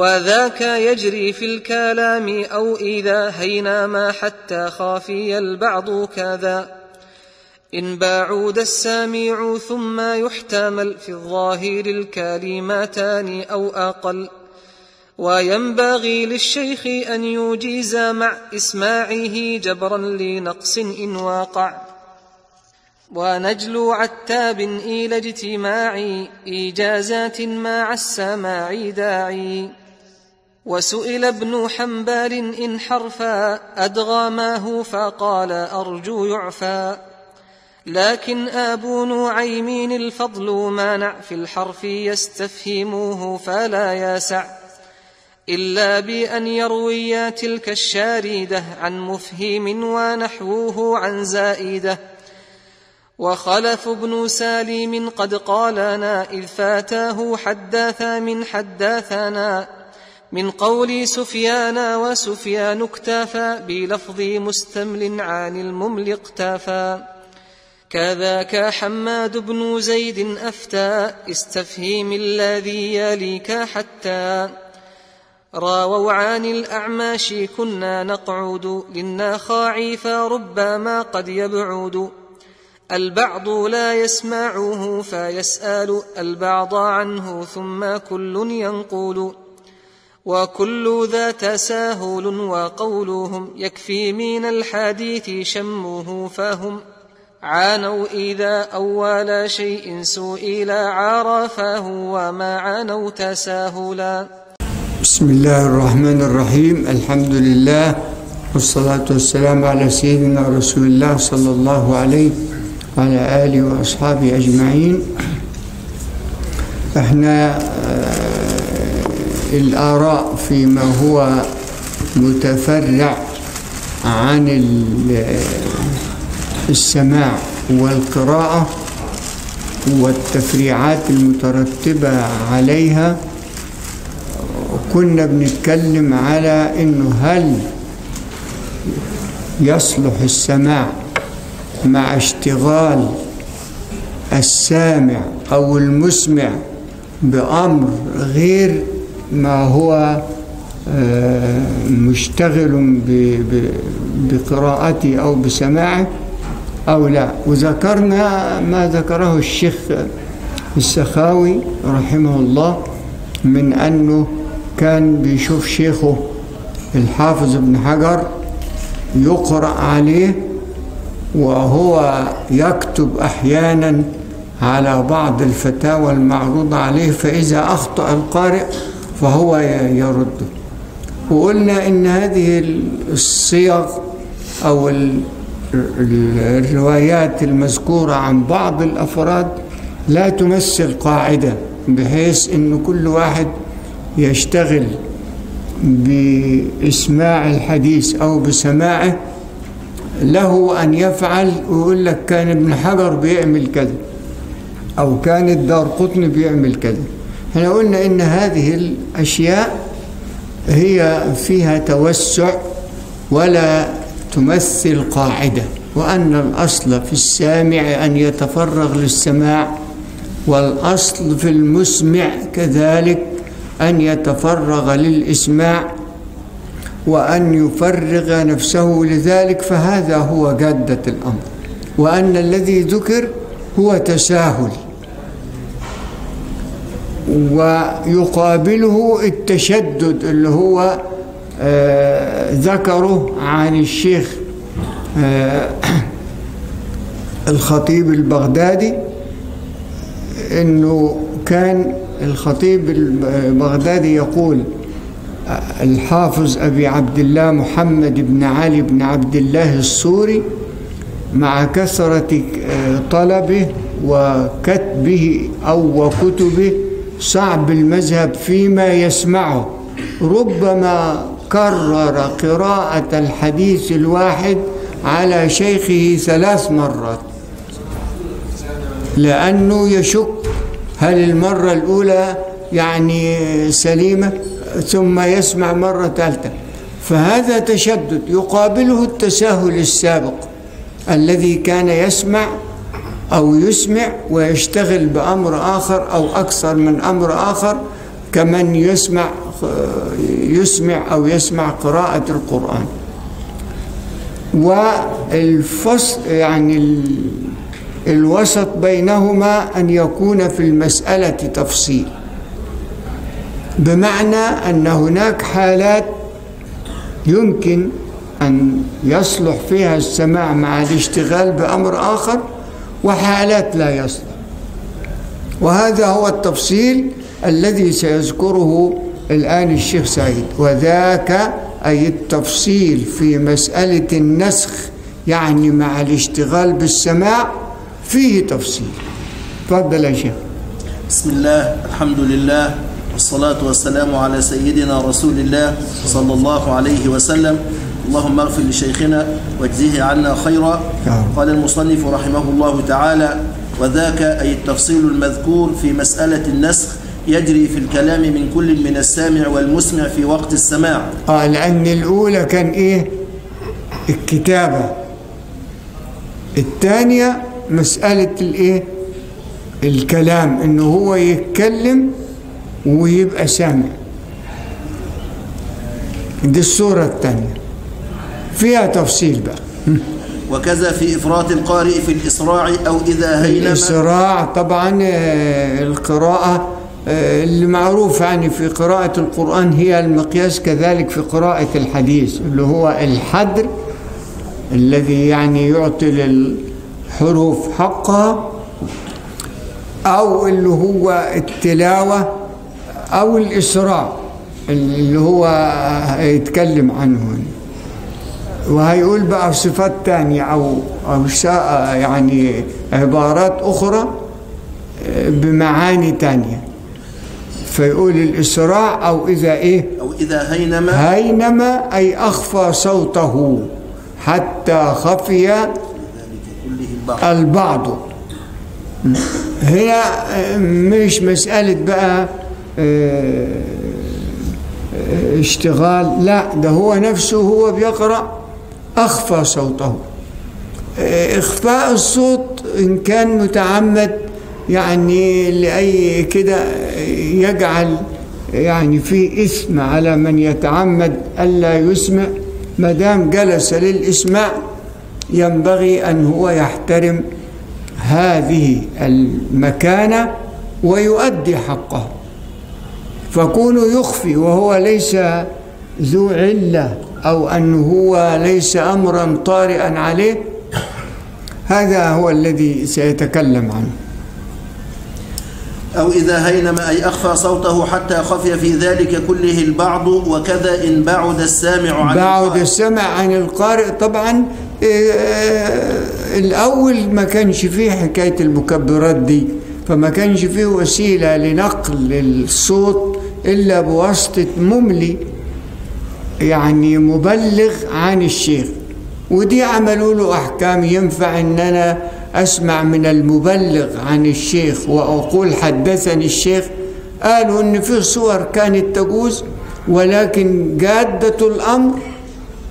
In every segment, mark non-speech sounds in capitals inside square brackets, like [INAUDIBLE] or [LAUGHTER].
وذاك يجري في الكلام أو إذا هينا ما حتى خافي البعض كذا. إن باعود السامع ثم يحتمل في الظاهر الكلمتان أو أقل. وينبغي للشيخ أن يجيز مع إسماعه جبرا لنقص إن واقع. ونجل عتاب إلى اجتماع إيجازات مع السماع داعي. وسئل ابن حنبال إن حرفا أدغماه فقال أرجو يعفى لكن أبو نعيمين الفضل مانع في الحرف يستفهموه فلا يسع إلا بأن يروي تلك الشاردة عن مفهم ونحوه عن زائدة. وخلف بن سالم قد قالنا إذ فاتاه حدث من حدثنا من قول سفيان وسفيان اكتفى بلفظ مستمل عن الممل اقتفى كذاك حماد بن زيد أفتى استفهيم الذي يليك حتى. راووا عن الأعماش كنا نقعد للنخاع فربما قد يبعد. البعض لا يسمعه فيسأل البعض عنه ثم كل ينقول. وكل ذا تساهل وقولهم يكفي من الحديث شمه فهم. عانوا إذا أول شيء سئل عرفه وما عانوا تساهلا. بسم الله الرحمن الرحيم. الحمد لله والصلاة والسلام على سيدنا رسول الله صلى الله عليه وعلى آله وأصحابه أجمعين. إحنا الآراء فيما هو متفرع عن السماع والقراءة والتفريعات المترتبة عليها. كنا بنتكلم على إنه هل يصلح السماع مع اشتغال السامع أو المسمع بأمر غير ما هو مشتغل بقراءته أو بسماعه أو لا. وذكرنا ما ذكره الشيخ السخاوي رحمه الله من أنه كان بيشوف شيخه الحافظ ابن حجر يقرأ عليه وهو يكتب أحيانا على بعض الفتاوى المعروضة عليه فإذا أخطأ القارئ فهو يرده. وقلنا إن هذه الصيغ أو الروايات المذكورة عن بعض الأفراد لا تمثل قاعدة بحيث إن كل واحد يشتغل بإسماع الحديث أو بسماعه. له أن يفعل ويقول لك كان ابن حجر بيعمل كذا أو كان الدار قطن بيعمل كذا. إحنا قلنا إن هذه الأشياء هي فيها توسع ولا تمثل قاعدة وأن الأصل في السامع أن يتفرغ للسماع والأصل في المسمع كذلك أن يتفرغ للإسماع وأن يفرغ نفسه لذلك فهذا هو جادة الأمر وأن الذي ذكر هو تساهل. ويقابله التشدد اللي هو آه ذكره عن الشيخ آه [CLEARS THROAT] الخطيب البغدادي إنه كان الخطيب البغدادي يقول الحافظ أبي عبد الله محمد بن علي بن عبد الله السوري مع كثرة طلبه وكتبه أو وكتبه صعب المذهب فيما يسمعه. ربما كرر قراءة الحديث الواحد على شيخه ثلاث مرات. لأنه يشك هل المرة الأولى يعني سليمة ثم يسمع مرة ثالثة. فهذا تشدد يقابله التساهل السابق الذي كان يسمع أو يسمع ويشتغل بأمر آخر أو أكثر من أمر آخر كمن يسمع يسمع أو يسمع قراءة القرآن. والفصل يعني ال- الوسط بينهما أن يكون في المسألة تفصيل. بمعنى أن هناك حالات يمكن أن يصلح فيها السماع مع الاشتغال بأمر آخر وحالات لا يصلح. وهذا هو التفصيل الذي سيذكره الآن الشيخ سعيد. وذاك أي التفصيل في مسألة النسخ يعني مع الاشتغال بالسماع فيه تفصيل. تفضل يا شيخ. بسم الله الحمد لله والصلاة والسلام على سيدنا رسول الله صلى الله عليه وسلم. اللهم اغفر لشيخنا واجزه عنا خيرا. نعم. قال المصنف رحمه الله تعالى وذاك أي التفصيل المذكور في مسألة النسخ يجري في الكلام من كل من السامع والمسمع في وقت السماع. آه لأن الأولى كان إيه؟ الكتابة. الثانية مسألة الإيه؟ الكلام إنه هو يتكلم ويبقى سامع. دي الصورة الثانية. فيها تفصيل بقى وكذا في إفراط القارئ في الإسراع أو إذا هينما الإسراع طبعا آه، القراءة آه، اللي معروف يعني في قراءة القرآن هي المقياس كذلك في قراءة الحديث اللي هو الحدر الذي يعني يعطي للحروف حقها أو اللي هو التلاوة أو الإسراع اللي هو يتكلم عنه هنا. وهيقول بقى صفات تانية أو أو يعني عبارات أخرى بمعاني تانية. فيقول الإسراع أو إذا إيه؟ أو إذا هينما هينما أي أخفى صوته حتى خفي البعض. البعض هنا مش مسألة بقى آه، آه، اشتغال لا ده هو نفسه هو بيقرأ. أخفى صوته. إخفاء الصوت إن كان متعمد يعني لأي كده يجعل يعني في إثم على من يتعمد ألا يسمع. ما دام جلس للإسماع ينبغي أن هو يحترم هذه المكانة ويؤدي حقه. فكونه يخفي وهو ليس ذو علة أو أنه هو ليس أمرا طارئا عليه هذا هو الذي سيتكلم عنه أو إذا هينما أي أخفى صوته حتى خفي في ذلك كله البعض وكذا إن بعد السامع عن بعد القارئ. السمع عن القارئ طبعا آه، الأول ما كانش فيه حكاية المكبرات دي فما كانش فيه وسيلة لنقل الصوت إلا بواسطة مملي يعني مبلغ عن الشيخ. ودي عملوا له أحكام ينفع إن أنا أسمع من المبلغ عن الشيخ وأقول حدثني الشيخ. قالوا إن في صور كانت تجوز ولكن جادة الأمر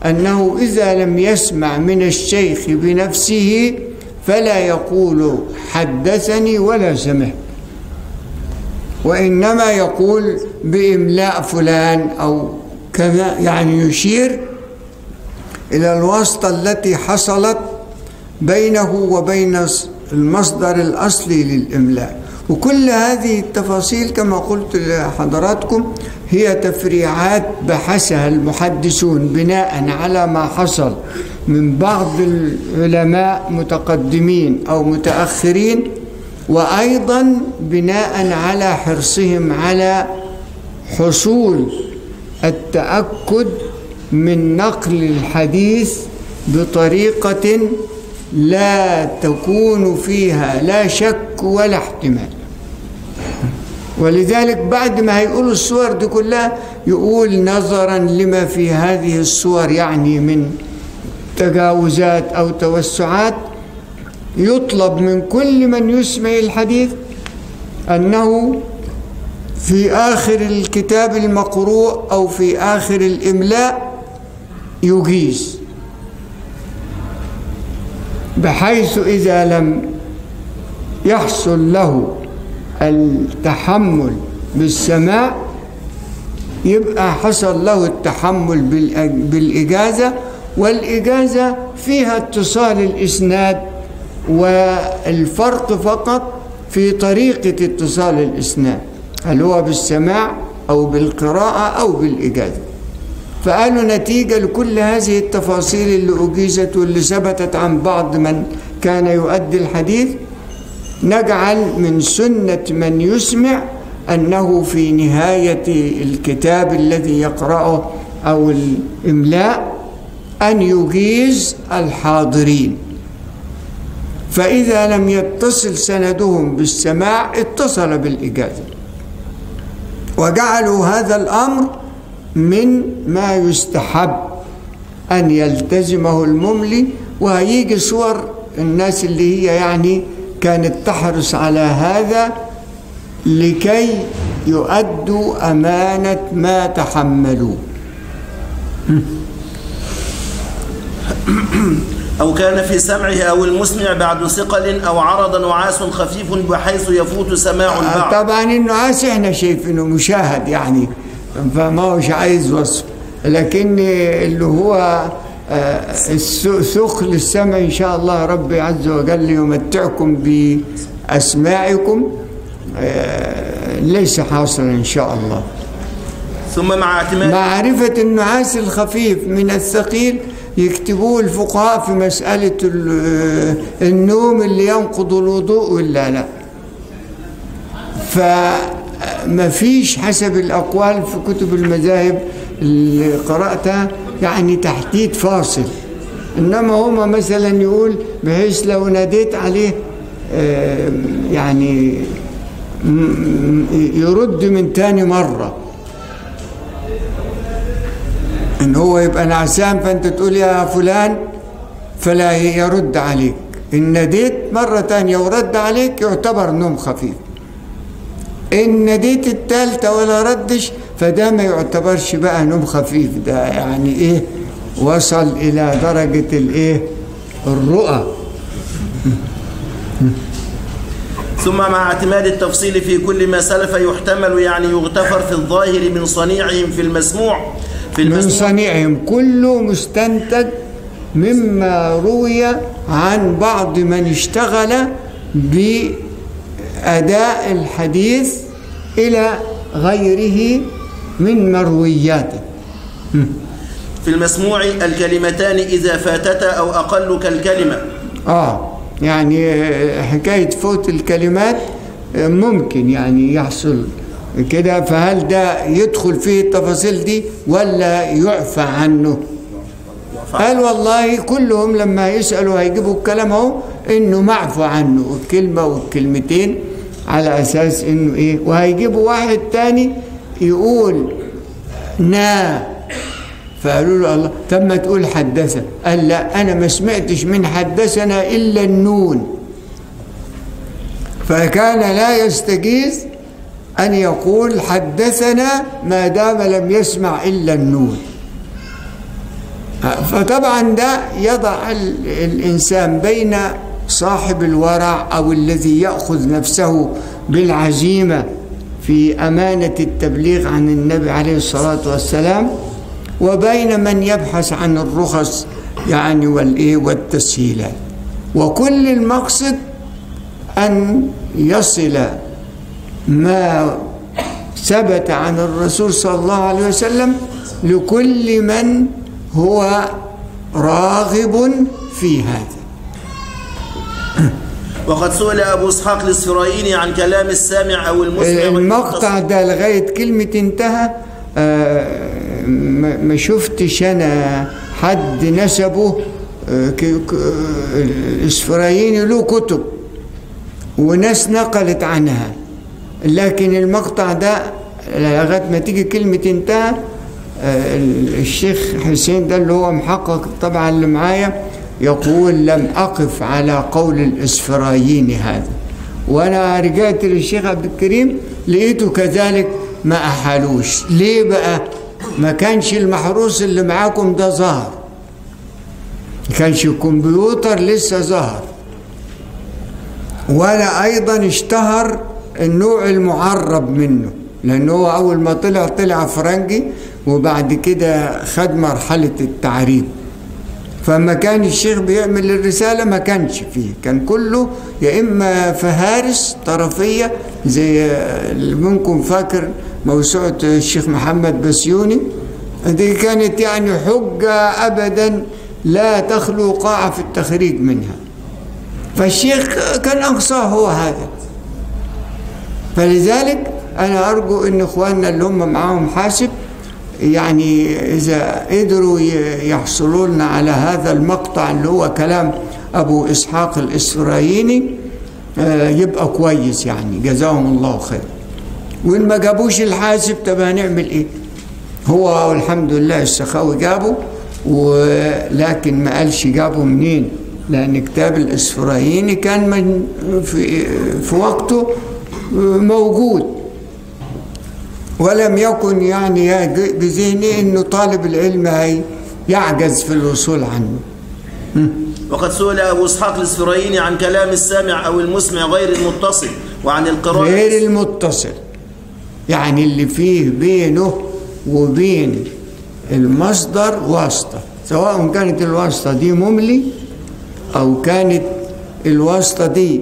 أنه إذا لم يسمع من الشيخ بنفسه فلا يقول حدثني ولا سمعت. وإنما يقول بإملاء فلان أو كذا يعني يشير إلى الواسطة التي حصلت بينه وبين المصدر الأصلي للإملاء. وكل هذه التفاصيل كما قلت لحضراتكم هي تفريعات بحثها المحدثون بناء على ما حصل من بعض العلماء متقدمين أو متأخرين وأيضا بناء على حرصهم على حصول التأكد من نقل الحديث بطريقة لا تكون فيها لا شك ولا احتمال. ولذلك بعد ما هيقول الصور دي كلها يقول نظرا لما في هذه الصور يعني من تجاوزات أو توسعات يطلب من كل من يسمع الحديث أنه في آخر الكتاب المقروء أو في آخر الإملاء يجيز. بحيث إذا لم يحصل له التحمل بالسماع يبقى حصل له التحمل بالإجازة والإجازة فيها اتصال الإسناد والفرق فقط في طريقة اتصال الإسناد. هل هو بالسماع أو بالقراءة أو بالإجازة فقالوا نتيجة لكل هذه التفاصيل اللي أجيزت واللي ثبتت عن بعض من كان يؤدي الحديث نجعل من سنة من يسمع أنه في نهاية الكتاب الذي يقرأه أو الإملاء أن يجيز الحاضرين. فإذا لم يتصل سندهم بالسماع اتصل بالإجازة وجعلوا هذا الأمر من ما يستحب أن يلتزمه المملي وهيجي صور الناس اللي هي يعني كانت تحرص على هذا لكي يؤدوا أمانة ما تحملوه. [COUGHS] أو كان في سمعه أو المسمع بعد ثقل أو عرض نعاس خفيف بحيث يفوت سماع البعض. طبعا النعاس إحنا شايفينه مشاهد يعني فما هوش عايز وصف. لكن اللي هو آه، ثقل السمع إن شاء الله ربي عز وجل يمتعكم بأسماعكم. آه، ليس حاصلا إن شاء الله. ثم مع اعتماد معرفة النعاس الخفيف من الثقيل يكتبوه الفقهاء في مسألة ال- النوم اللي ينقض الوضوء ولا لا. فما فيش حسب الأقوال في كتب المذاهب اللي قرأتها يعني تحديد فاصل. إنما هما مثلا يقول بحيث لو ناديت عليه آه، يعني يرد من تاني مرة. إن هو يبقى نعسان فأنت تقول يا فلان فلا يرد عليك. إن ناديت مرة تانية ورد عليك يعتبر نوم خفيف. إن ناديت التالتة ولا ردش فده ما يعتبرش بقى نوم خفيف. ده يعني إيه؟ وصل إلى درجة الإيه؟ الرؤى. ثم مع اعتماد التفصيل في كل ما سلف يحتمل يعني يغتفر في الظاهر من صنيعهم في المسموع في من صنيعهم كله مستنتج مما روي عن بعض من اشتغل بأداء الحديث إلى غيره من مروياته. في المسموع الكلمتان إذا فاتتا أو أقل كالكلمة. آه يعني حكاية فوت الكلمات ممكن يعني يحصل كده فهل ده يدخل فيه التفاصيل دي ولا يعفى عنه؟ قال والله كلهم لما يسألوا هيجيبوا الكلام أهو إنه معفو عنه الكلمة والكلمتين على أساس إنه إيه؟ وهيجيبوا واحد تاني يقول نا. فقالوا له الله طب ما تقول حدثنا قال لا أنا ما سمعتش من حدثنا إلا النون. فكان لا يستجيز أن يقول حدثنا ما دام لم يسمع إلا النون فطبعا ده يضع ال- الإنسان بين صاحب الورع أو الذي يأخذ نفسه بالعزيمة في أمانة التبليغ عن النبي عليه الصلاة والسلام وبين من يبحث عن الرخص يعني والإيه والتسهيلات. وكل المقصد أن يصل ما ثبت عن الرسول صلى الله عليه وسلم لكل من هو راغب في هذا. وقد سئل أبو إسحاق الإسفرايني عن كلام السامع أو المسمع المقطع ده لغاية كلمة انتهى آه، ما شفتش أنا حد نسبه آه، آه، الإسفرايني له كتب وناس نقلت عنها. لكن المقطع ده لغاية ما تيجي كلمة انتهى آه، الشيخ حسين ده اللي هو محقق طبعا اللي معايا يقول لم أقف على قول الإسفرايين هذا. وأنا رجعت للشيخ عبد الكريم لقيته كذلك ما أحالوش ليه بقى؟ ما كانش المحروس اللي معاكم ده ظهر. ما كانش الكمبيوتر لسه ظهر. ولا أيضا اشتهر النوع المعرب منه لأنه هو أول ما طلع طلع فرنجي وبعد كده خد مرحلة التعريب. فما كان الشيخ بيعمل الرسالة ما كانش فيه كان كله يا إما فهارس طرفية زي اللي منكم فاكر موسوعة الشيخ محمد بسيوني. دي كانت يعني حجة أبدا لا تخلو قاعة في التخريج منها. فالشيخ كان أقصاه هو هذا. فلذلك أنا أرجو أن إخواننا اللي هم معاهم حاسب يعني إذا قدروا يحصلوا لنا على هذا المقطع اللي هو كلام أبو إسحاق الإسرائيلي يبقى كويس يعني. جزاهم الله خير. وإن ما جابوش الحاسب طب هنعمل إيه؟ هو الحمد لله السخاوي جابه ولكن ما قالش جابه منين؟ لأن كتاب الإسرائيلي كان من في, في وقته موجود. ولم يكن يعني بذهنه إنه طالب العلم هي يعجز في الوصول عنه. وقد سئل أبو إسحاق الإسفرايني عن كلام السامع أو المسمع غير المتصل وعن القراءة. غير المتصل. يعني اللي فيه بينه وبين المصدر واسطة. سواء كانت الواسطة دي مملي أو كانت الواسطة دي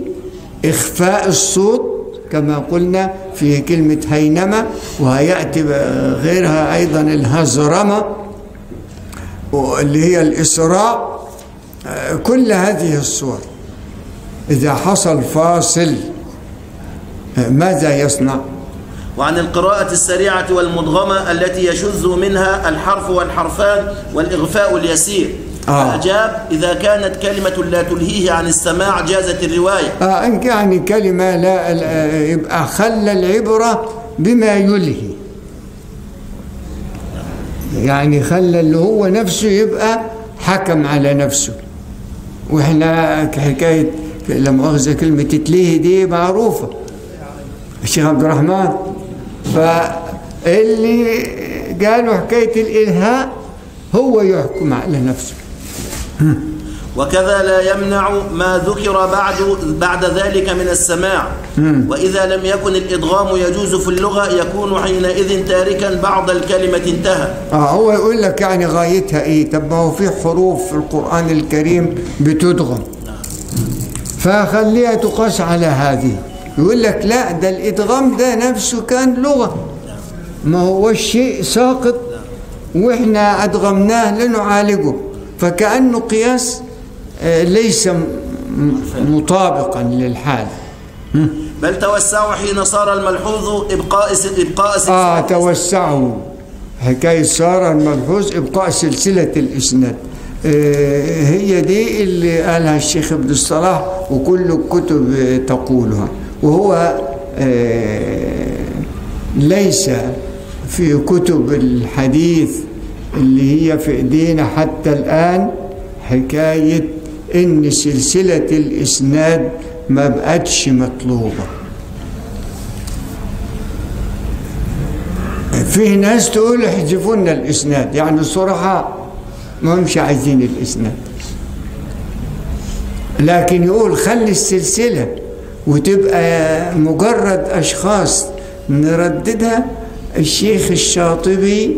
إخفاء الصوت كما قلنا في كلمة هينمة وهيأتي غيرها أيضا الهزرمة اللي هي الإسراء كل هذه الصور إذا حصل فاصل ماذا يصنع؟ وعن القراءة السريعة والمدغمة التي يشذ منها الحرف والحرفان والإغفاء اليسير آه. فأجاب إذا كانت كلمة لا تلهيه عن السماع جازت الرواية. آه إن يعني كلمة لا يبقى خلى العبرة بما يلهي. يعني خلى اللي هو نفسه يبقى حكم على نفسه. وإحنا حكاية لا مؤاخذة كلمة تتلهي دي معروفة. الشيخ عبد الرحمن. فاللي قالوا حكاية الإلهاء هو يحكم على نفسه. وكذا لا يمنع ما ذكر بعد بعد ذلك من السماع. وإذا لم يكن الإدغام يجوز في اللغة يكون حينئذ تاركا بعض الكلمة انتهى. آه هو يقول لك يعني غايتها إيه؟ طب ما هو في حروف في القرآن الكريم بتدغم. فخليها تقاس على هذه. يقول لك لا ده الإدغام ده نفسه كان لغة. ما هو الشيء ساقط وإحنا أدغمناه لنعالجه. فكأنه قياس آه، ليس مطابقا للحال. بل توسعوا حين صار الملحوظ إبقاء إبقاء آه توسعوا. حكاية صار الملحوظ إبقاء سلسلة الإسناد. آه هي دي اللي قالها الشيخ ابن الصلاح وكل الكتب تقولها. وهو آه ليس في كتب الحديث اللي هي في إيدينا حتى الآن حكاية إن سلسلة الإسناد ما بقتش مطلوبة. فيه ناس تقول احذفوا لنا الإسناد يعني الصراحه ما همش عايزين الإسناد. لكن يقول خلي السلسلة وتبقى مجرد أشخاص نرددها الشيخ الشاطبي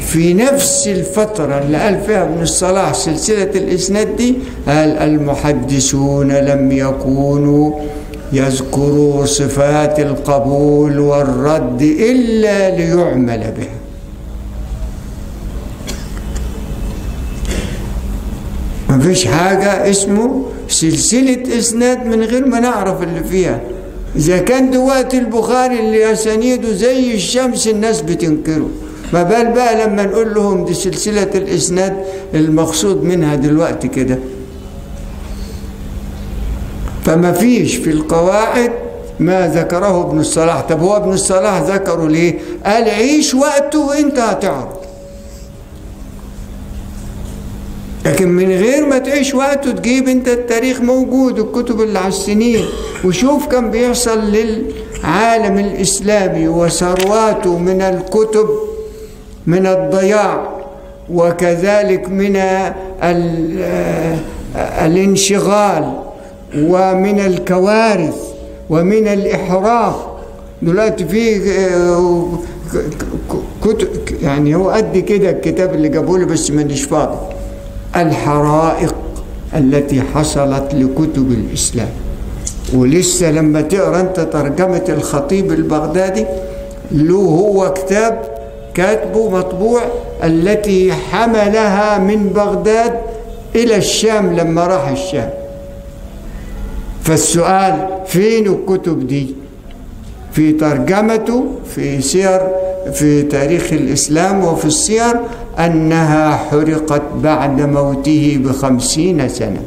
في نفس الفترة اللي قال فيها ابن الصلاح سلسلة الإسناد دي قال المحدثون لم يكونوا يذكروا صفات القبول والرد إلا ليعمل بها. ما فيش حاجة اسمه سلسلة إسناد من غير ما نعرف اللي فيها. إذا كان دلوقتي البخاري اللي أسانيده زي الشمس الناس بتنكره. ما بال بقى لما نقول لهم دي سلسلة الإسناد المقصود منها دلوقتي كده. فما فيش في القواعد ما ذكره ابن الصلاح. طب هو ابن الصلاح ذكره ليه؟ قال عيش وقته وانت هتعرف. لكن من غير ما تعيش وقته تجيب انت التاريخ موجود الكتب اللي على السنين. وشوف كان بيحصل للعالم الإسلامي وثرواته من الكتب من الضياع وكذلك من ال- الانشغال ومن الكوارث ومن الإحراق. دلوقتي في كتب يعني هو قد كده الكتاب اللي جابوا لي بس مانيش فاضي. الحرائق التي حصلت لكتب الإسلام. ولسه لما تقرأ أنت ترجمة الخطيب البغدادي له هو كتاب كاتبه مطبوع التي حملها من بغداد إلى الشام لما راح الشام. فالسؤال فين الكتب دي؟ في ترجمته في سير في تاريخ الإسلام وفي السير أنها حرقت بعد موته بخمسين سنة.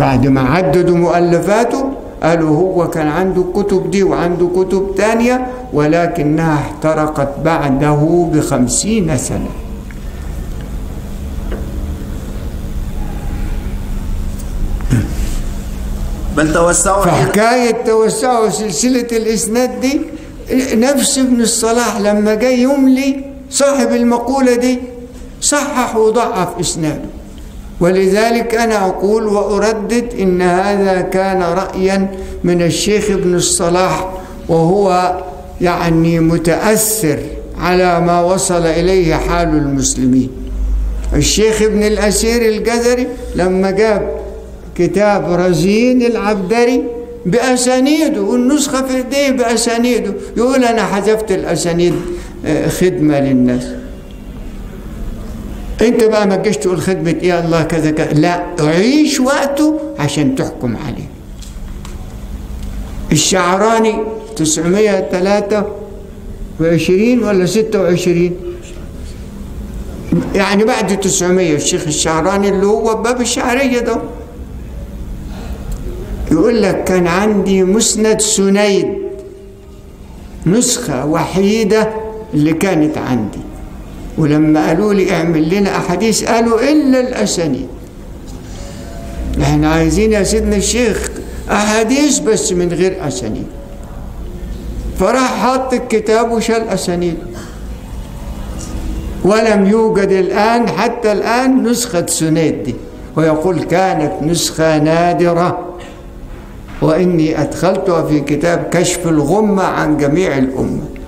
بعد ما عددوا مؤلفاته قالوا هو كان عنده كتب دي وعنده كتب تانية ولكنها احترقت بعده بخمسين سنة. بل توسعوا فحكاية توسع سلسلة الإسناد دي نفس ابن الصلاح لما جاي يملي صاحب المقولة دي صحح وضعف إسناده. ولذلك أنا أقول وأردد إن هذا كان رأيا من الشيخ ابن الصلاح وهو يعني متأثر على ما وصل إليه حال المسلمين. الشيخ ابن الأسير الجزري لما جاب كتاب رزين العبدري بأسانيده والنسخة في إيديه بأسانيده يقول أنا حذفت الأسانيد آه، خدمة للناس. انت بقى ما تجيش تقول خدمة إيه؟ الله كذا كذا. لا عيش وقته عشان تحكم عليه. الشعراني 923 ولا 26 يعني بعد 900 الشيخ الشعراني اللي هو باب الشعرية ده. يقول لك كان عندي مسند سنيد نسخة وحيدة اللي كانت عندي. ولما قالوا لي اعمل لنا أحاديث قالوا إلا الأسانيد. إحنا عايزين يا سيدنا الشيخ أحاديث بس من غير أسانيد. فراح حط الكتاب وشال أسانيد. ولم يوجد الآن حتى الآن نسخة سنيد دي. ويقول كانت نسخة نادرة. وإني أدخلتها في كتاب كشف الغمة عن جميع الأمة.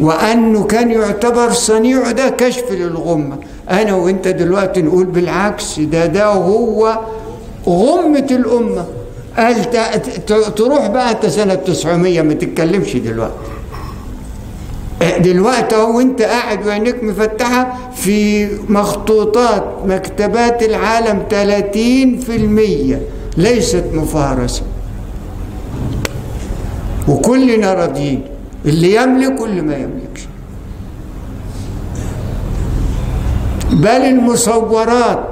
وأنه كان يعتبر صنيع ده كشف للغمة. أنا وإنت دلوقتي نقول بالعكس ده ده هو غمة الأمة. قال تروح بقى أنت سنة 900 ما تتكلمش دلوقتي. دلوقتي أهو وأنت قاعد وعينيك مفتحة في مخطوطات مكتبات العالم 30% ليست مفهرسة وكلنا راضيين. اللي يملك واللي ما يملكش. بل المصورات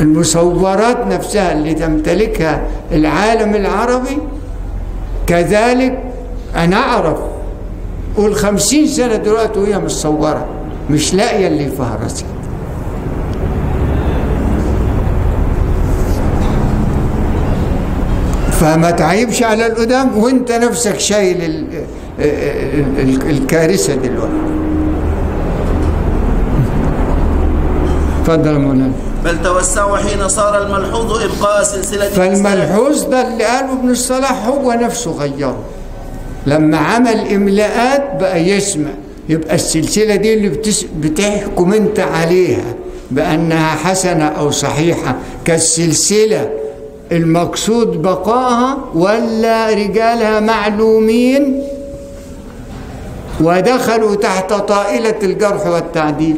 المصورات نفسها اللي تمتلكها العالم العربي كذلك أنا أعرف قول خمسين سنة دلوقتي وهي متصورة مش لاقية اللي فهرست فما تعيبش على القدام وانت نفسك شايل ال ال ال الكارثة دلوقتي. اتفضل يا مولانا. بل توسعوا حين صار الملحوظ سلسلة الإسلام. فالملحوظ ده اللي قاله ابن الصلاح هو نفسه غيره. لما عمل إملاءات بقى يسمع. يبقى السلسلة دي اللي بتس... بتحكم انت عليها بأنها حسنة أو صحيحة كالسلسلة المقصود بقائها ولا رجالها معلومين ودخلوا تحت طائلة الجرح والتعديل.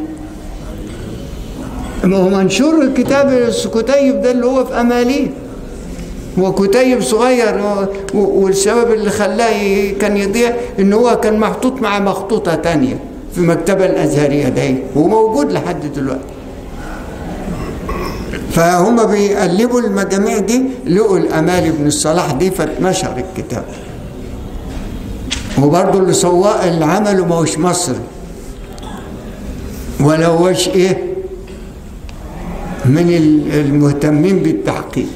منشور الكتاب الكتيب ده اللي هو في أماليه. هو كتيب صغير والسبب اللي خلاه كان يضيع إن هو كان محطوط مع مخطوطة تانية في مكتبة الأزهرية ده وموجود لحد دلوقتي. فهم بيقلبوا المجاميع دي لقوا الأمال ابن الصلاح دي فاتنشر الكتاب. وبرضه اللي سواق اللي عمله ما هوش مصري. ولا هوش إيه؟ من ال- المهتمين بالتحقيق.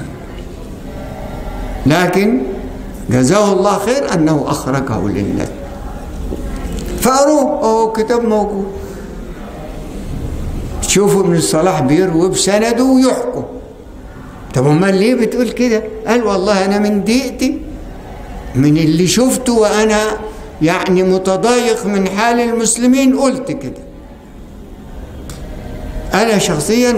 لكن جزاه الله خير أنه أخرجه للناس. فأروه أهو كتاب موجود. شوفوا ابن الصلاح بيروي بسنده ويحكم. طب أمال ليه بتقول كده؟ قال والله أنا من ضيقتي من اللي شفته وأنا يعني متضايق من حال المسلمين قلت كده. أنا شخصيا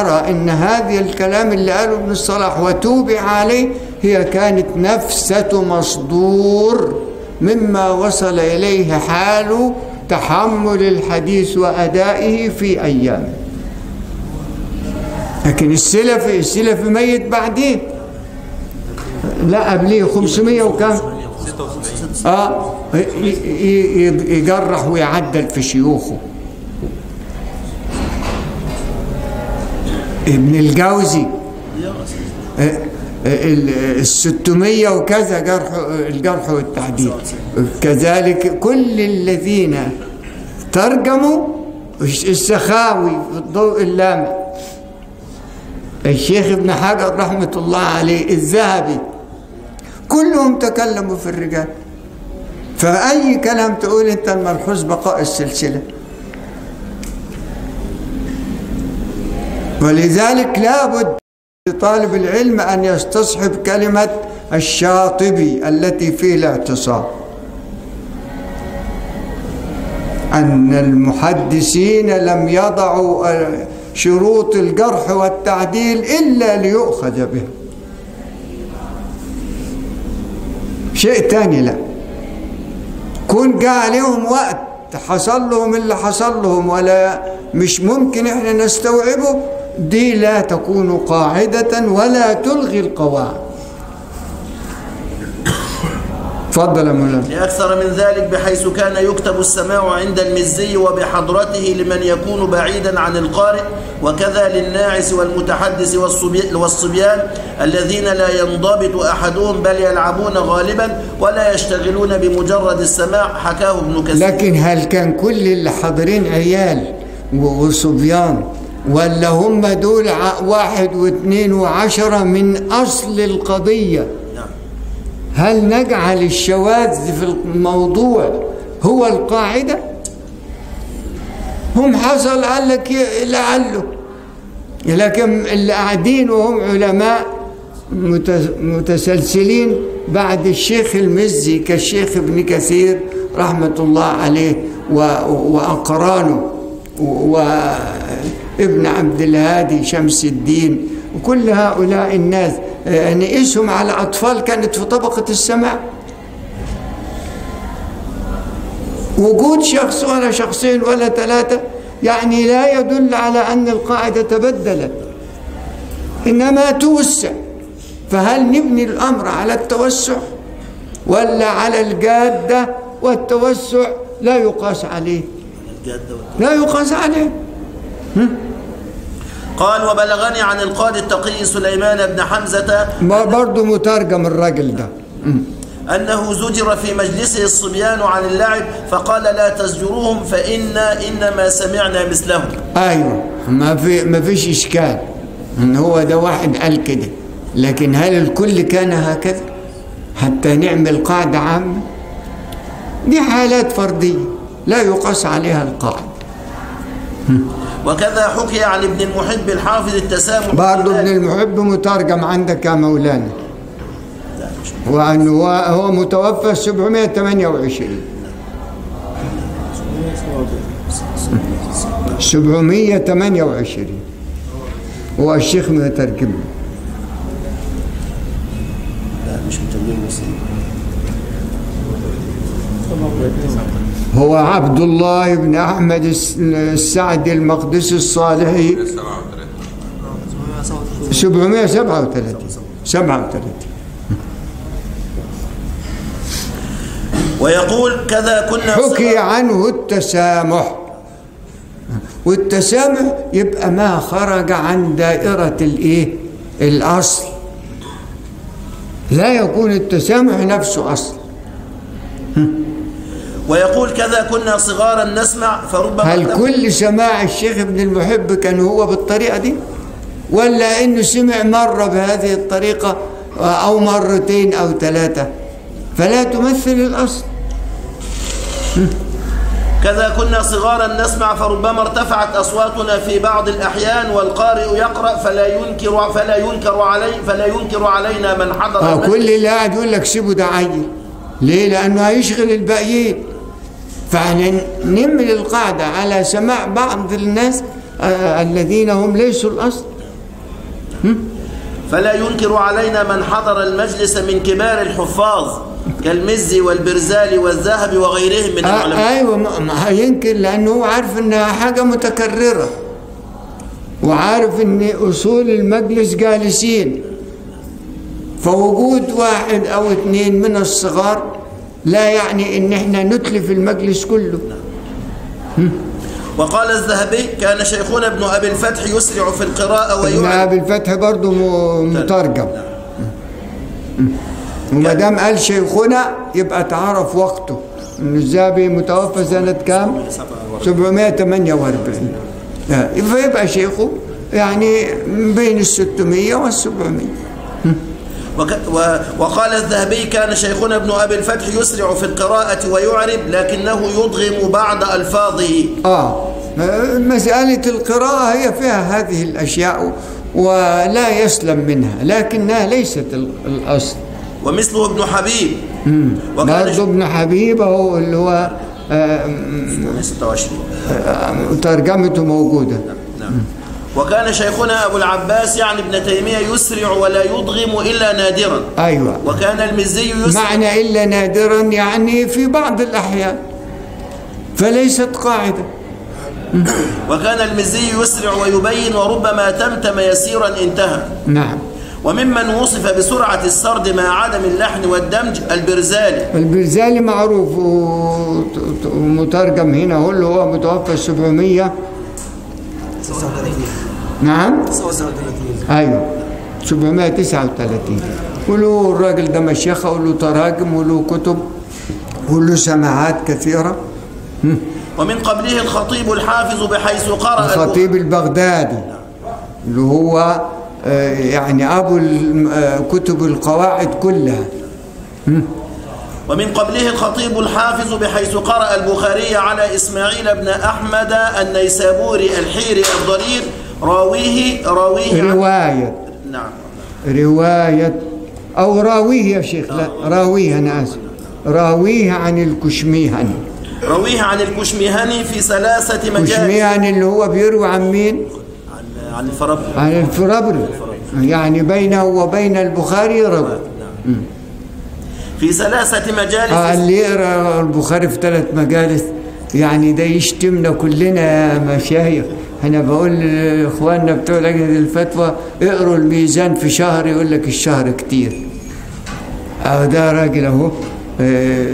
أرى أن هذا الكلام اللي قاله ابن الصلاح وتوبع عليه هي كانت نفسة مصدور مما وصل إليه حال تحمل الحديث وأدائه في أيامه لكن السلف السلف ميت بعدين. لا قبليه 500 وكم؟ آه يجرح ويعدل في شيوخه. ابن الجوزي. الستمية وكذا جرح الجرح والتعديل. كذلك كل الذين ترجموا السخاوي في الضوء اللامع. الشيخ ابن حجر رحمة الله عليه الذهبي كلهم تكلموا في الرجال. فأي كلام تقول أنت الملحوظ بقاء السلسلة. ولذلك لابد لطالب العلم أن يستصحب كلمة الشاطبي التي فيه الاعتصام أن المحدثين لم يضعوا شروط الجرح والتعديل إلا ليؤخذ به. شيء تاني لا. كون جاء عليهم وقت حصل لهم اللي حصل لهم ولا مش ممكن إحنا نستوعبه. دي لا تكون قاعدة ولا تلغي القواعد. تفضل يا مولانا. لأكثر من ذلك بحيث كان يكتب السماع عند المزي وبحضرته لمن يكون بعيدا عن القارئ وكذا للناعس والمتحدث والصبي- والصبيان الذين لا ينضبط أحدهم بل يلعبون غالبا ولا يشتغلون بمجرد السماع حكاه ابن كثير. لكن هل كان كل اللي حاضرين عيال وصبيان ولا هم دول واحد واثنين وعشرة من أصل القضية. نعم. هل نجعل الشواذ في الموضوع هو القاعدة؟ هم حصل قال لك لعله. لكن اللي قاعدين وهم علماء مت- متسلسلين بعد الشيخ المزي كالشيخ ابن كثير رحمة الله عليه وأقرانه. و- وابن عبد الهادي شمس الدين. وكل هؤلاء الناس آه، نقيسهم على أطفال كانت في طبقة السماع وجود شخص ولا شخصين ولا ثلاثة يعني لا يدل على أن القاعدة تبدلت. إنما توسع. فهل نبني الأمر على التوسع؟ ولا على الجادة؟ والتوسع لا يقاس عليه. لا يقاس عليه. قال وبلغني عن القاضي التقي سليمان بن حمزة ما برضه مترجم الراجل ده. أنه زجر في مجلسه الصبيان عن اللعب فقال لا تزجروهم فإنا إنما سمعنا مثلهم. أيوه ما في ما فيش إشكال إن هو ده واحد قال كده. لكن هل الكل كان هكذا؟ حتى نعمل قاعدة عامة؟ دي حالات فردية لا يقاس عليها القاعدة. وكذا حكي عن ابن المحب الحافظ التسامح برضه ابن المحب مترجم عندك يا مولانا. وأنه هو متوفى 728 728 هو الشيخ مترجم له. لا مش مترجم بس هو عبد الله بن أحمد الس- السعدي المقدسي الصالحي 737 37 ويقول كذا كنا حكي عنه التسامح. والتسامح يبقى ما خرج عن دائرة الإيه؟ الأصل. لا يكون التسامح نفسه أصل. ويقول كذا كنا صغارا نسمع فربما هل كل سماع الشيخ ابن المحب كان هو بالطريقة دي؟ ولا إنه سمع مرة بهذه الطريقة أو مرتين أو ثلاثة؟ فلا تمثل الأصل. كذا كنا صغارا نسمع فربما ارتفعت أصواتنا في بعض الأحيان والقارئ يقرأ فلا ينكر فلا ينكر علي فلا ينكر علينا من حضر المجلس. كل اللي قاعد يقول لك سيبه ده عيل. ليه؟ لأنه هيشغل الباقيين. فاحنا نمل القاعدة على سماع بعض الناس آه الذين هم ليسوا الأصل. فلا ينكر علينا من حضر المجلس من كبار الحفاظ كالمزي والبرزالي والذهبي وغيرهم من آه العلماء. أيوه ما ما هينكر لأنه هو عارف إنها حاجة متكررة وعارف إن أصول المجلس جالسين فوجود واحد أو اثنين من الصغار لا يعني إن إحنا نتلف المجلس كله. وقال الذهبي كان شيخنا ابن أبي الفتح يسرع في القراءة ابن ويعلم. أبي الفتح برضه مترجم. وما دام قال شيخنا يبقى تعرف وقته. ان الذهبي متوفى سنة كام؟ 748 آه، فيبقى شيخه يعني بين ال 600 وال 700 وك و وقال الذهبي كان شيخنا ابن أبي الفتح يسرع في القراءة ويعرب لكنه يضغم بعض ألفاظه. آه. مسألة القراءة هي فيها هذه الأشياء ولا يسلم منها لكنها ليست ال- الأصل. ومثله ابن حبيب. برضه ابن حبيب هو اللي هو آه، 26 آه، ترجمته موجودة. نعم وكان شيخنا أبو العباس يعني ابن تيمية يسرع ولا يضغم إلا نادرا. أيوة. وكان المزي يسرع. معنى إلا نادرا يعني في بعض الأحيان. فليست قاعدة. [COUGHS] وكان المزي يسرع ويبين وربما تمتم يسيرا انتهى. نعم. وممن وصف بسرعة السرد مع عدم اللحن والدمج البرزالي. البرزالي معروف ومترجم هنا هو اللي هو متوفى 700 نعم؟ أيوه. 739 وله الراجل ده مشيخة وله تراجم وله كتب وله سماعات كثيرة. ومن قبله الخطيب الحافظ بحيث قرأ الخطيب البغدادي اللي هو آه، يعني أبو الم- آه، كتب القواعد كلها. ومن قبله الخطيب الحافظ بحيث قرأ البخاري على إسماعيل بن أحمد النيسابوري الحيري الضرير راويه راويه عن- رواية. نعم. رواية. أو راويه يا شيخ لا راويه أنا آسف. راويه عن الكشميهني. رويه عن الكشميهني في ثلاثة مجالس. كشميهني اللي هو بيروي عن مين؟ عن عن الفرابري. عن الفرابري. يعني بينه وبين البخاري روى في ثلاثة آه مجالس اللي يقرأ البخاري في ثلاث مجالس. يعني ده يشتمنا كلنا مشايخ. أنا بقول لإخواننا بتوع لجنة الفتوى اقروا الميزان في شهر يقول لك الشهر كتير. اهو ده راجل أهو آه،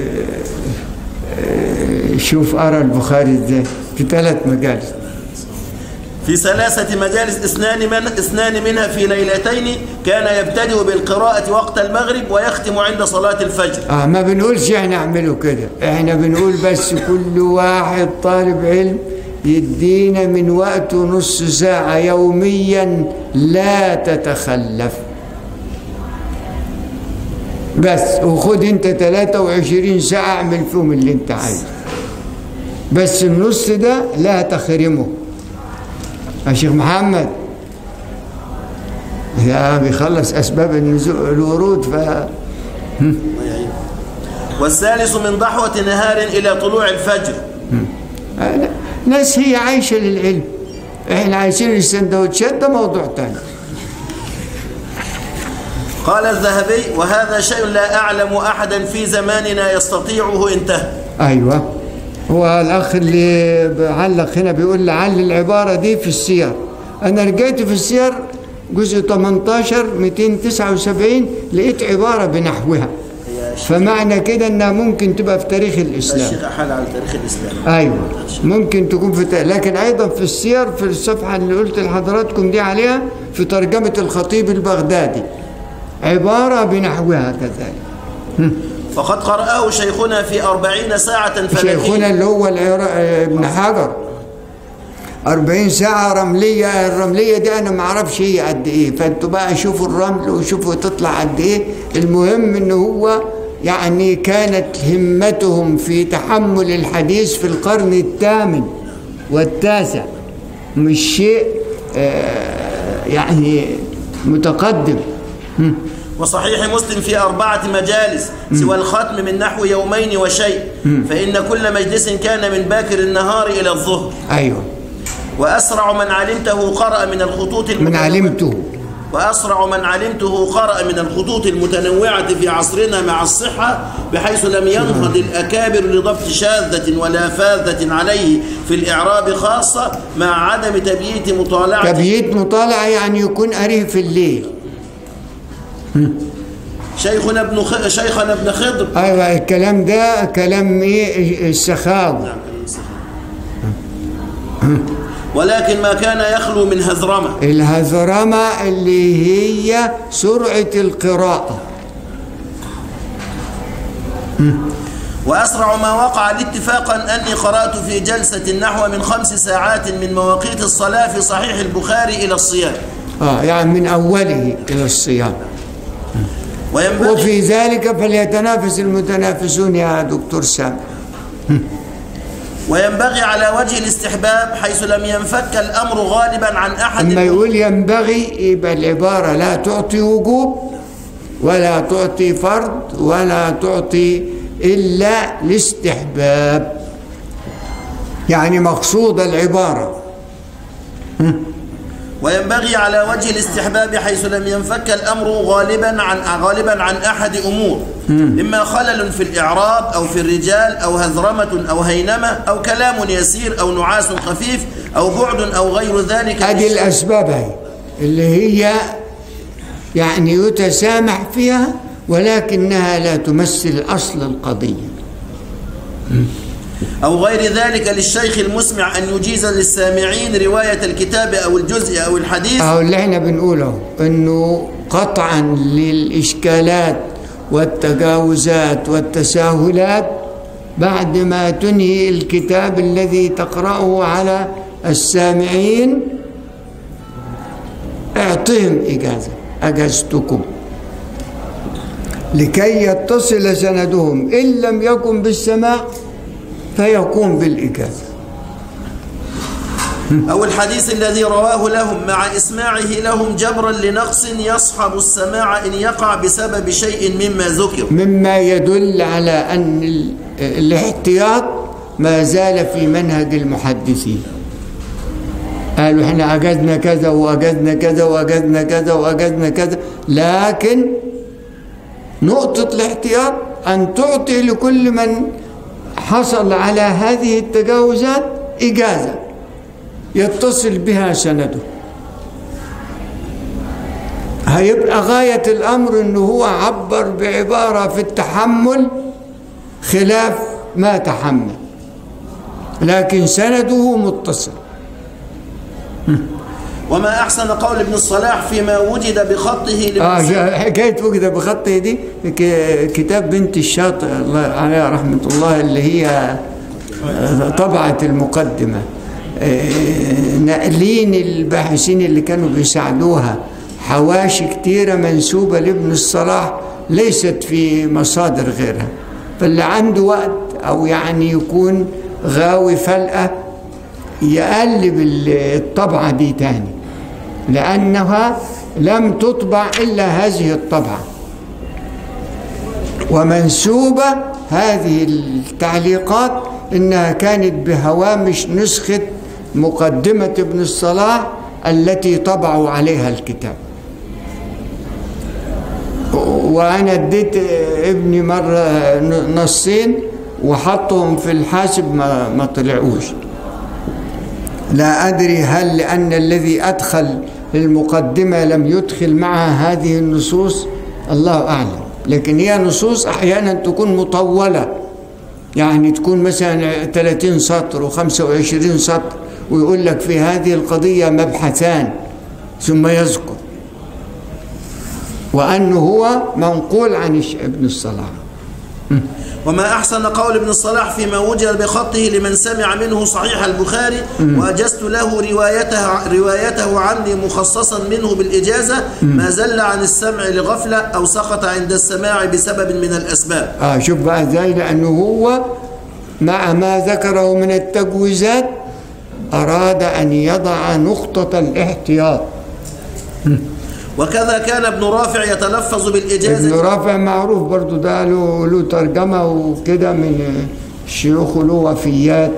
آه، شوف قرأ البخاري إزاي. في ثلاث مجالس. في ثلاثة مجالس اثنان من اثنان منها في ليلتين كان يبتدئ بالقراءة وقت المغرب ويختم عند صلاة الفجر. آه ما بنقولش إحنا اعملوا كده. إحنا بنقول بس كل واحد طالب علم يدينا من وقته نص ساعة يوميا لا تتخلف. بس وخد أنت 23 ساعة اعمل فيهم اللي أنت عايزه. بس النص ده لا تخرمه. يا شيخ محمد. يا بيخلص أسباب النزول الورود ف والثالث من ضحوة نهار إلى طلوع الفجر. ناس هي عايشة للعلم. إحنا عايشين السندوتشات ده موضوع تاني. قال الذهبي وهذا شيء لا أعلم أحدا في زماننا يستطيعه انتهى أيوه. هو الأخ اللي بعلق هنا بيقول لعل العبارة دي في السير. أنا رجعت في السير جزء 18 279 لقيت عبارة بنحوها. فمعنى كده إنها ممكن تبقى في تاريخ الإسلام. الشيخ أحال على تاريخ الإسلام. أيوه. ممكن تكون في ت... لكن أيضا في السير في الصفحة اللي قلت لحضراتكم دي عليها في ترجمة الخطيب البغدادي. عبارة بنحوها كذلك. فقد قرأه شيخنا في أربعين ساعة شيخنا فلكية اللي هو العرا... ابن حجر. أربعين ساعة رملية الرملية دي أنا ما أعرفش هي قد إيه. فأنتوا بقى شوفوا الرمل وشوفوا تطلع قد إيه. المهم إن هو يعني كانت همتهم في تحمل الحديث في القرن الثامن والتاسع. مش شيء آه، يعني متقدم. وصحيح مسلم في أربعة مجالس سوى الختم من نحو يومين وشيء. فإن كل مجلس كان من باكر النهار إلى الظهر. أيوه. وأسرع من علمته قرأ من الخطوط من علمته. وأسرع من علمته قرأ من الخطوط المتنوعة في عصرنا مع الصحة بحيث لم ينهض الأكابر لضبط شاذة ولا فاذة عليه في الإعراب خاصة مع عدم تبييت مطالعة. تبييت مطالعة يعني يكون قريه في الليل. شيخنا ابن خ... شيخنا ابن خضر. أيوة الكلام ده كلام إيه؟ السخاوة ولكن ما كان يخلو من هذرمة الهذرمة اللي هي سرعة القراءة. وأسرع ما وقع لي اتفاقا أني قرأت في جلسة نحو من خمس ساعات من مواقيت الصلاة في صحيح البخاري إلى الصيام. آه يعني من أوله إلى الصيام. وينبغي وفي ذلك فليتنافس المتنافسون يا دكتور سام وينبغي على وجه الاستحباب حيث لم ينفك الأمر غالبا عن أحد أما يقول ينبغي يبقى العبارة لا تعطي وجوب ولا تعطي فرض ولا تعطي إلا الاستحباب. يعني مقصود العبارة. وينبغي على وجه الاستحباب حيث لم ينفك الأمر غالبا عن غالبا عن أحد أمور. إما خلل في الإعراب أو في الرجال أو هذرمة أو هينمة أو كلام يسير أو نعاس خفيف أو بعد أو غير ذلك. هذه الأسباب هي اللي هي يعني يتسامح فيها ولكنها لا تمثل أصل القضية. أو غير ذلك للشيخ المسمع أن يجيز للسامعين رواية الكتاب أو الجزء أو الحديث؟ أو اللي إحنا بنقوله إنه قطعا للإشكالات والتجاوزات والتساهلات بعد ما تنهي الكتاب الذي تقرأه على السامعين. اعطهم إجازة أجزتكم لكي يتصل سندهم إن لم يكن بالسماع فيكون بالإجازة [LAUGHS] أو الحديث الذي رواه لهم مع إسماعه لهم جبرا لنقص يصحب السماع إن يقع بسبب شيء مما ذكر. مما يدل على أن ال- الاحتياط ما زال في منهج المحدثين. قالوا إحنا أجزنا كذا وأجزنا كذا وأجزنا كذا وأجزنا كذا لكن نقطة الاحتياط أن تعطي لكل من حصل على هذه التجاوزات إجازة يتصل بها سنده. هيبقى غاية الأمر أنه هو عبر بعبارة في التحمل خلاف ما تحمل. لكن سنده متصل. وما أحسن قول ابن الصلاح فيما وجد بخطه آه حكاية وجد بخطه دي؟ كتاب بنت الشاطئ الله عليها رحمة الله اللي هي آه، طبعة المقدمة. آه، ناقلين الباحثين اللي كانوا بيساعدوها. حواشي كتيرة منسوبة لابن الصلاح ليست في مصادر غيرها. فاللي عنده وقت أو يعني يكون غاوي فلقة يقلب ال- الطبعة دي تاني. لأنها لم تطبع إلا هذه الطبعة. ومنسوبة هذه التعليقات إنها كانت بهوامش نسخة مقدمة ابن الصلاح التي طبعوا عليها الكتاب. وأنا اديت ابني مرة نصين وحطهم في الحاسب ما, ما طلعوش. لا أدري هل لأن الذي أدخل المقدمة لم يدخل معها هذه النصوص الله أعلم. لكن هي نصوص أحيانا تكون مطولة. يعني تكون مثلا 30 سطر و25 سطر ويقول لك في هذه القضية مبحثان ثم يذكر. وأنه هو منقول عن ابن الصلاح. وما أحسن قول ابن الصلاح فيما وجد بخطه لمن سمع منه صحيح البخاري وأجزت له روايته, روايته عني مخصصا منه بالإجازة ما زل عن السمع لغفلة أو سقط عند السماع بسبب من الأسباب. آه شوف بقى إزاي لأنه هو مع ما ذكره من التجويزات أراد أن يضع نقطة الاحتياط. وكذا كان ابن رافع يتلفظ ابن بالإجازة رافع معروف برضو ده له, له ترجمة وكده من الشيوخ له وفيات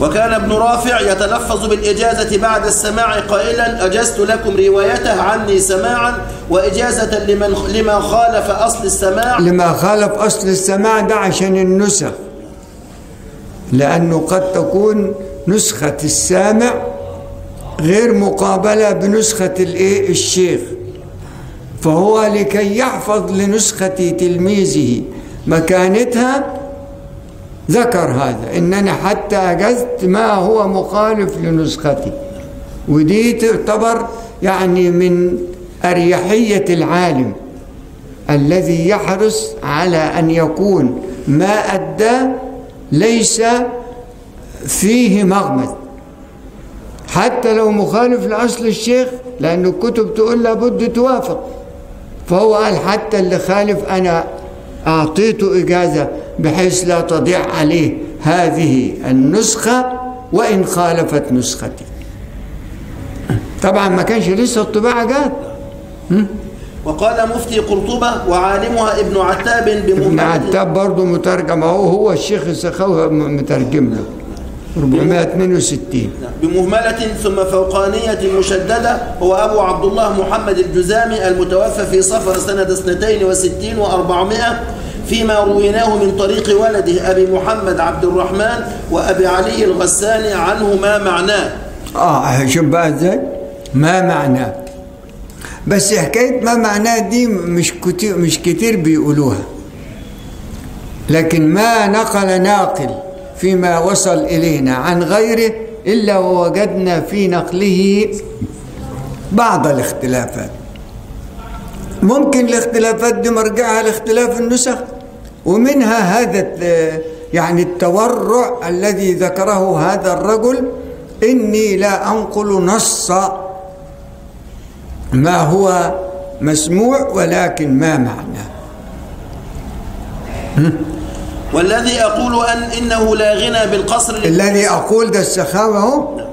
وكان ابن رافع يتلفظ بالإجازة بعد السماع قائلا أجزت لكم روايته عني سماعا؟ وإجازة لمن لما خالف أصل السماع؟ لما خالف أصل السماع ده عشان النسخ. لأنه قد تكون نسخة السامع غير مقابلة بنسخة الإيه؟ الشيخ. فهو لكي يحفظ لنسخة تلميذه. مكانتها ذكر هذا. إنني حتى أجزت ما هو مخالف لنسختي. ودي تعتبر يعني من أريحية العالم الذي يحرص على أن يكون ما أدى ليس فيه مغمز حتى لو مخالف لأصل الشيخ لأن الكتب تقول لابد توافق. فهو قال حتى اللي خالف أنا أعطيته إجازة بحيث لا تضيع عليه هذه النسخة وإن خالفت نسختي. طبعا ما كانش لسه الطباعة جات. وقال مفتي قرطبة وعالمها ابن عتاب ابن بمهمة عتاب برضه مترجم هو هو الشيخ السخاوي مترجم له. 462 بمهملة ثم فوقانية مشددة هو أبو عبد الله محمد الجزامي المتوفى في صفر سنة اثنتين وستين وأربعمائة فيما رويناه من طريق ولده أبي محمد عبد الرحمن وأبي علي الغساني عنه ما معناه. آه شوف بقى إزاي. ما معناه. بس حكاية ما معناه دي مش كتير مش كتير بيقولوها. لكن ما نقل ناقل فيما وصل إلينا عن غيره إلا ووجدنا في نقله بعض الاختلافات. ممكن الاختلافات دي مرجعها لاختلاف النسخ ومنها هذا يعني التورع الذي ذكره هذا الرجل إني لا أنقل نص ما هو مسموع ولكن ما معناه. والذي أقول أن إنه لا غنى بالقصر الذي أقول ده السخاوة هو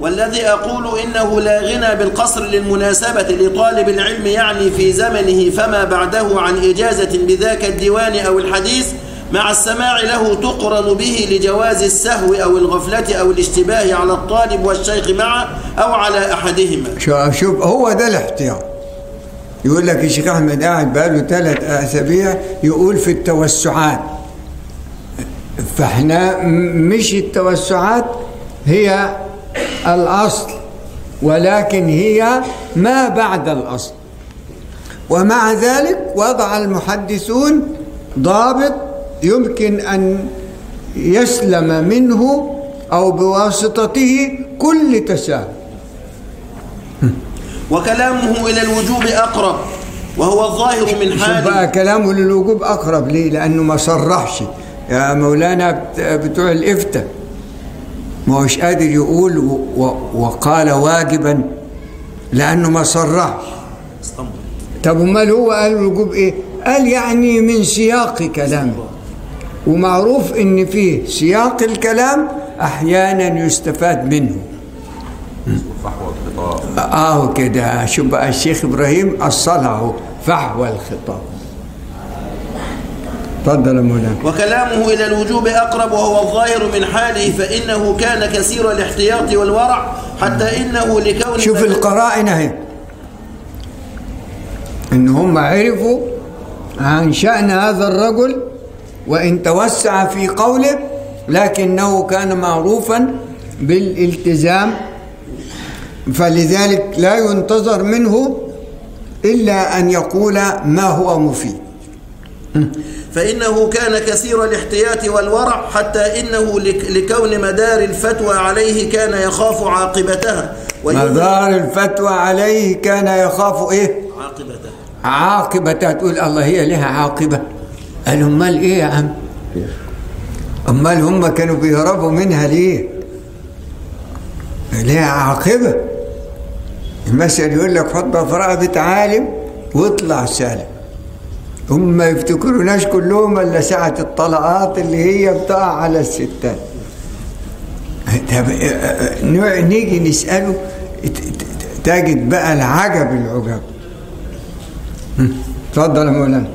والذي أقول إنه لا غنى بالقصر للمناسبة لطالب العلم يعني في زمنه فما بعده عن إجازة بذاك الديوان أو الحديث مع السماع له تقرن به لجواز السهو أو الغفلة أو الاشتباه على الطالب والشيخ معه أو على أحدهما. شو- شوف هو ده الاحتياط. يقول لك الشيخ أحمد قاعد بقاله ثلاث أسابيع يقول في التوسعات. فاحنا مش التوسعات هي الأصل ولكن هي ما بعد الأصل. ومع ذلك وضع المحدثون ضابط يمكن أن يسلم منه أو بواسطته كل تساهل. وكلامه إلى الوجوب أقرب وهو الظاهر من حاله بقى كلامه للوجوب أقرب ليه؟ لأنه ما صرحش. يا مولانا بت- بتوع الإفتاء. ما هوش قادر يقول وقال واجبا لأنه ما صرحش. طب أمال هو قال الوجوب إيه؟ قال يعني من سياق كلامه ومعروف إن فيه سياق الكلام أحيانا يستفاد منه. فحوى الخطاب آه كده. شوف بقى الشيخ إبراهيم اصله فحوى الخطاب. تفضل مولانا. وكلامه إلى الوجوب أقرب وهو الظاهر من حاله فإنه كان كثير الاحتياط والورع حتى إنه لكون شوف القرائن أهي. ان هم عرفوا عن شأن هذا الرجل وإن توسع في قوله لكنه كان معروفا بالالتزام فلذلك لا ينتظر منه إلا أن يقول ما هو مفيد. فإنه كان كثير الاحتياط والورع حتى إنه لك- لكون مدار الفتوى عليه كان يخاف عاقبتها. مدار الفتوى عليه كان يخاف إيه؟ عاقبتها. عاقبة تقول الله هي لها عاقبة. قال امال إيه يا عم؟ امال هم كانوا بيهربوا منها ليه؟ لها عاقبة. المثل يقول لك حطها في رقبة عالم واطلع سالم هم ما يفتكروناش كلهم إلا ساعة الطلقات اللي هي بتقع على الستات طب نوع- نيجي نسأله تجد بقى العجب العجب اتفضل يا مولانا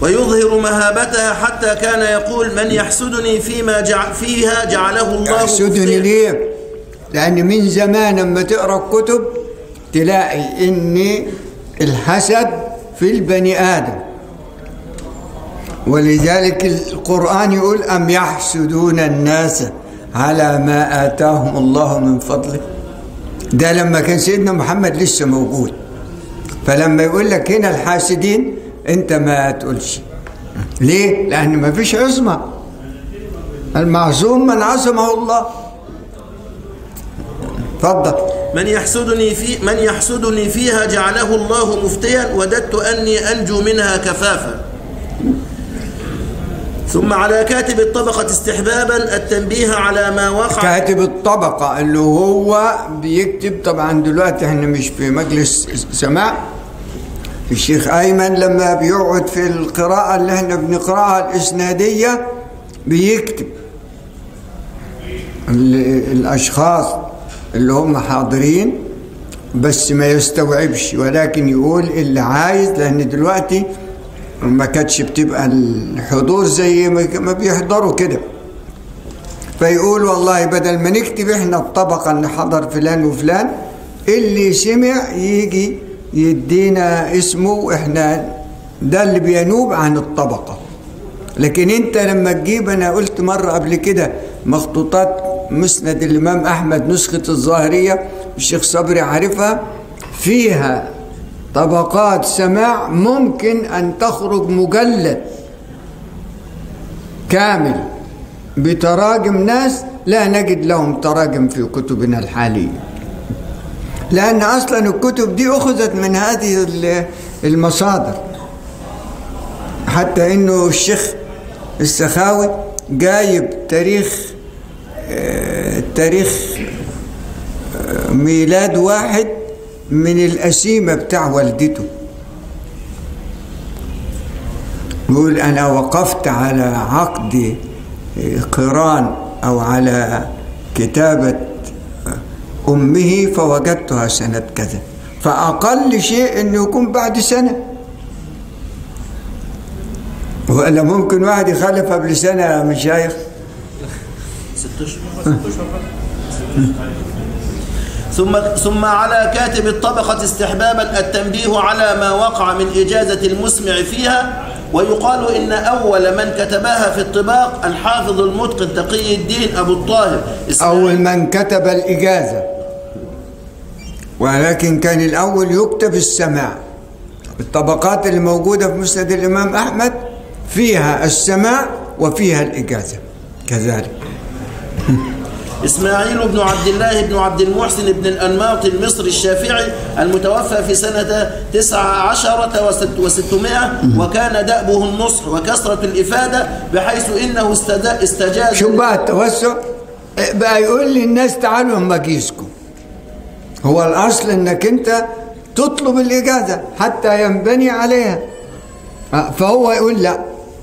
ويظهر مهابتها حتى كان يقول من يحسدني فيما جع فيها جعله الله يحسدني. ليه؟ لأن من زمان لما تقرأ الكتب تلاقي إن الحسد في البني آدم. ولذلك القرآن يقول أم يحسدون الناس على ما آتاهم الله من فضله. ده لما كان سيدنا محمد لسه موجود. فلما يقول لك هنا الحاسدين أنت ما تقولش. ليه؟ لأن ما فيش عصمة المعصوم من عصمه الله. تفضل من يحسدني في من يحسدني فيها جعله الله مفتيا وددت أني أنجو منها كفافا. ثم على كاتب الطبقة استحبابا التنبيه على ما وقع كاتب الطبقة اللي هو بيكتب طبعا دلوقتي إحنا مش في مجلس سماع. الشيخ أيمن لما بيقعد في القراءة اللي إحنا بنقرأها الإسنادية بيكتب. ال- الأشخاص اللي هم حاضرين بس ما يستوعبش ولكن يقول اللي عايز لأن دلوقتي ما كانتش بتبقى الحضور زي ما بيحضروا كده. فيقول والله بدل ما نكتب إحنا الطبقة ان حضر فلان وفلان اللي سمع يجي يدينا اسمه وإحنا ده اللي بينوب عن الطبقة. لكن أنت لما تجيب أنا قلت مرة قبل كده مخطوطات مسند الإمام أحمد نسخة الظاهرية الشيخ صبري عارفها فيها طبقات سماع ممكن أن تخرج مجلد كامل بتراجم ناس لا نجد لهم تراجم في كتبنا الحالية. لأن أصلا الكتب دي أخذت من هذه ال- المصادر. حتى إنه الشيخ السخاوي جايب تاريخ تاريخ ميلاد واحد من الأسيمة بتاع والدته. يقول أنا وقفت على عقد قران أو على كتابة أمه فوجدتها سنة كذا. فأقل شيء أنه يكون بعد سنة. ولا ممكن واحد يخلف قبل سنة يا مشايخ. ست اشهر ثم ثم على كاتب الطبقة استحبابا التنبيه على ما وقع من إجازة المسمع فيها ويقال إن أول من كتبها في الطباق الحافظ المتقن تقي الدين أبو الطاهر. أول من كتب الإجازة. ولكن كان الأول يكتب السماع. الطبقات اللي موجودة في مسند الإمام أحمد فيها السماع وفيها الإجازة. كذلك. [LAUGHS] إسماعيل بن عبد الله بن عبد المحسن بن الأنماط المصري الشافعي المتوفى في سنة تسعة عشرة وست وستمائة وكان دأبه النصح وكثرة الإفادة بحيث إنه استد- استجاز شوف بقى التوسع؟ بقى يقول للناس تعالوا هم اجيزكم هو الأصل إنك أنت تطلب الإجازة حتى ينبني عليها. آه، فهو يقول لا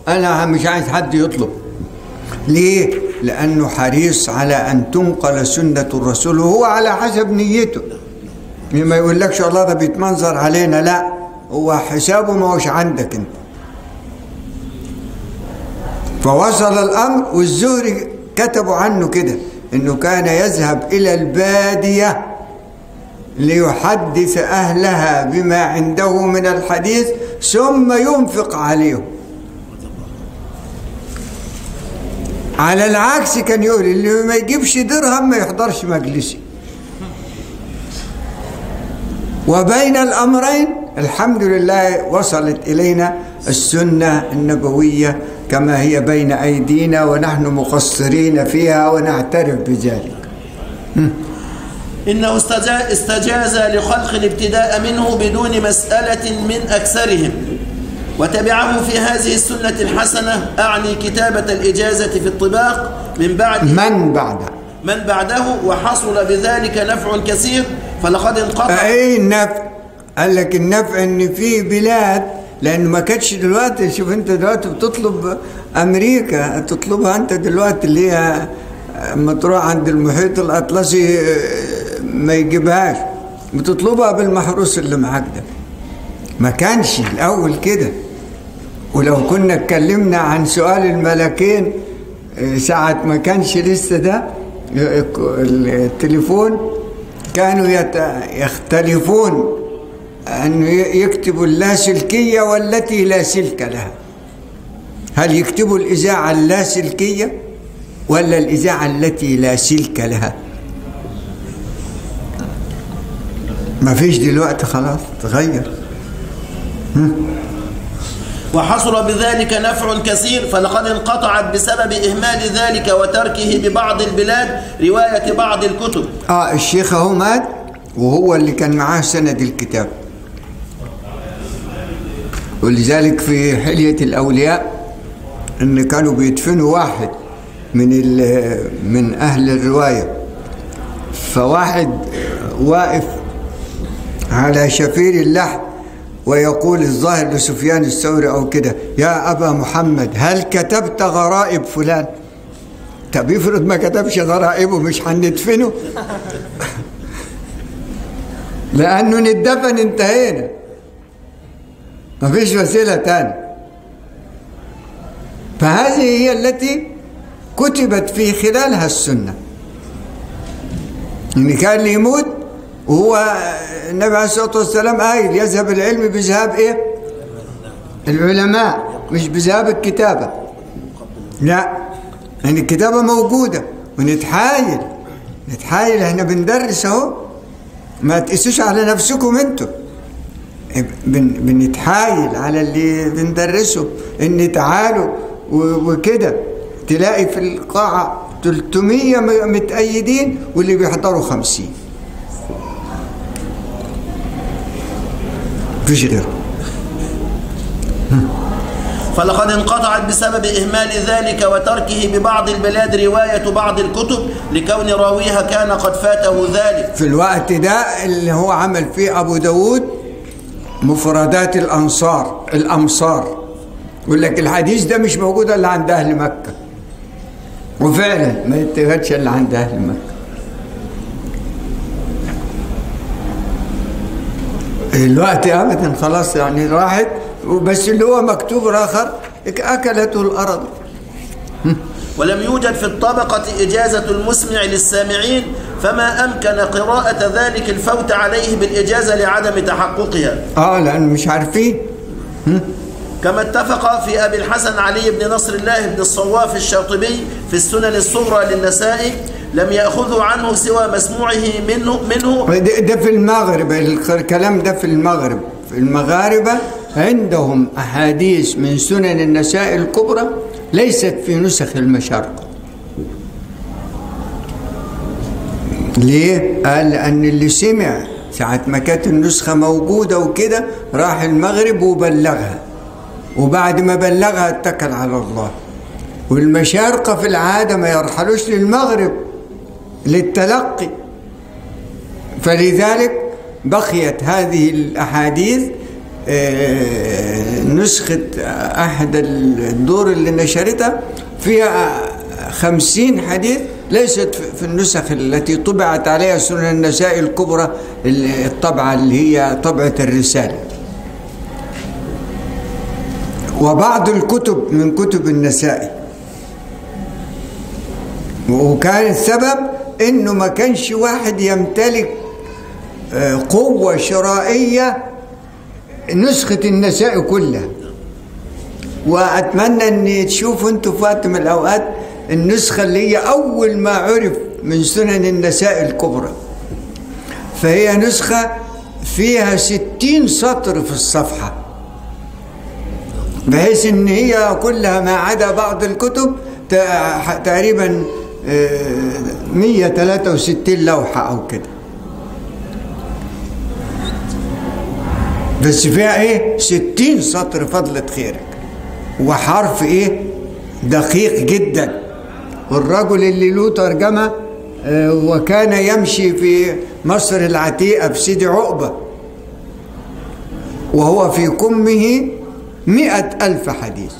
أنا مش عايز حد يطلب. ليه؟ لأنه حريص على أن تنقل سنة الرسول وهو على حسب نيته. ما يقولكش الله ده بيتمنظر علينا لا هو حسابه ما هوش عندك أنت. فوصل الأمر والزهري كتبوا عنه كده إنه كان يذهب إلى البادية ليحدث أهلها بما عنده من الحديث ثم ينفق عليهم. على العكس كان يقول اللي ما يجيبش درهم ما يحضرش مجلسي. وبين الأمرين الحمد لله وصلت إلينا السنة النبوية كما هي بين أيدينا ونحن مقصرين فيها ونعترف بذلك. إنه استجا- استجاز لخلق الابتداء منه بدون مسألة من أكثرهم. وتبعه في هذه السنة الحسنة. أعني كتابة الإجازة في الطباق من بعد من بعد؟ من بعده وحصل بذلك نفع كثير فلقد انقطع. إيه النفع قال لك النفع إن في بلاد لأن ما كانتش دلوقتي. شوف أنت دلوقتي بتطلب أمريكا تطلبها أنت دلوقتي اللي هي اما تروح عند المحيط الأطلسي آه، ما يجيبهاش. بتطلبها بالمحروس اللي معاك ده. ما كانش الأول كده. ولو كنا اتكلمنا عن سؤال الملكين آه، ساعة ما كانش لسه ده آه، التليفون كانوا يختلفون أن يكتبوا اللاسلكية والتي لا سلك لها. هل يكتبوا الإذاعة اللاسلكية ولا الإذاعة التي لا سلك لها؟ ما فيش دلوقتي خلاص تغير. وحصل بذلك نفع كثير فلقد انقطعت بسبب إهمال ذلك وتركه ببعض البلاد رواية بعض الكتب. آه الشيخ أهو مات وهو اللي كان معاه سند الكتاب. ولذلك في حلية الأولياء إن كانوا بيدفنوا واحد من من أهل الرواية. فواحد واقف على شفير اللحم ويقول الظاهر لسفيان الثوري أو كده يا أبا محمد هل كتبت غرائب فلان؟ طب يفرض ما كتبش غرائبه مش هندفنه؟ [LAUGHS] لأنه ندفن انتهينا. ما فيش وسيلة تانية. فهذه هي التي كتبت في خلالها السنة. إن كان يموت وهو النبي عليه الصلاة والسلام قايل يذهب العلم بذهاب إيه؟ العلماء مش بذهاب الكتابة. لا يعني الكتابة موجودة ونتحايل. نتحايل إحنا بندرس أهو. ما تقيسوش على نفسكم أنتوا. بن بنتحايل على اللي بندرسه إن تعالوا وكده. تلاقي في القاعة 300 م- متأيدين واللي بيحضروا 50 مفيش غيره فلقد انقطعت بسبب إهمال ذلك وتركه ببعض البلاد رواية بعض الكتب لكون راويها كان قد فاته ذلك. في الوقت ده اللي هو عمل فيه أبو داود مفردات الأنصار الأمصار. يقول لك الحديث ده مش موجود إلا عند أهل مكة. وفعلا ما يتجدش إلا عند أهل مكة. الوقت أبدا خلاص يعني راحت. بس اللي هو مكتوب آخر أكلته الأرض. ولم يوجد في الطبقة إجازة المسمع للسامعين فما أمكن قراءة ذلك الفوت عليه بالإجازة لعدم تحققها. آه لأن مش عارفين. كما اتفق في أبي الحسن علي بن نصر الله بن الصواف الشاطبي في السنن الصغرى للنسائي لم يأخذوا عنه سوى مسموعه منه, منه. ده ده في المغرب الكلام ده في المغرب. في المغاربة عندهم أحاديث من سنن النساء الكبرى ليست في نسخ المشارقة ليه؟ قال لأن اللي سمع ساعة ما كانت النسخة موجودة وكده راح المغرب وبلغها. وبعد ما بلغها اتكل على الله. والمشارقة في العادة ما يرحلوش للمغرب. للتلقي. فلذلك بقيت هذه الأحاديث آه، نسخة أحد الدور اللي نشرتها فيها خمسين حديث ليست في النسخ التي طبعت عليها سنن النساء الكبرى الطبعة اللي هي طبعة الرسالة. وبعض الكتب من كتب النساء. وكان السبب إنه ما كانش واحد يمتلك آه، قوة شرائية نسخة النساء كلها. وأتمنى ان تشوفوا أنتوا في وقت من الأوقات النسخة اللي هي أول ما عرف من سنن النساء الكبرى. فهي نسخة فيها ستين سطر في الصفحة. بحيث إن هي كلها ما عدا بعض الكتب تقريبا 163 لوحة أو كده. بس فيها إيه؟ 60 سطر فضلة خيرك. وحرف إيه؟ دقيق جدا. والرجل اللي له ترجمة آه، وكان يمشي في مصر العتيقة في سيدي عقبة وهو في كمه مئة ألف حديث.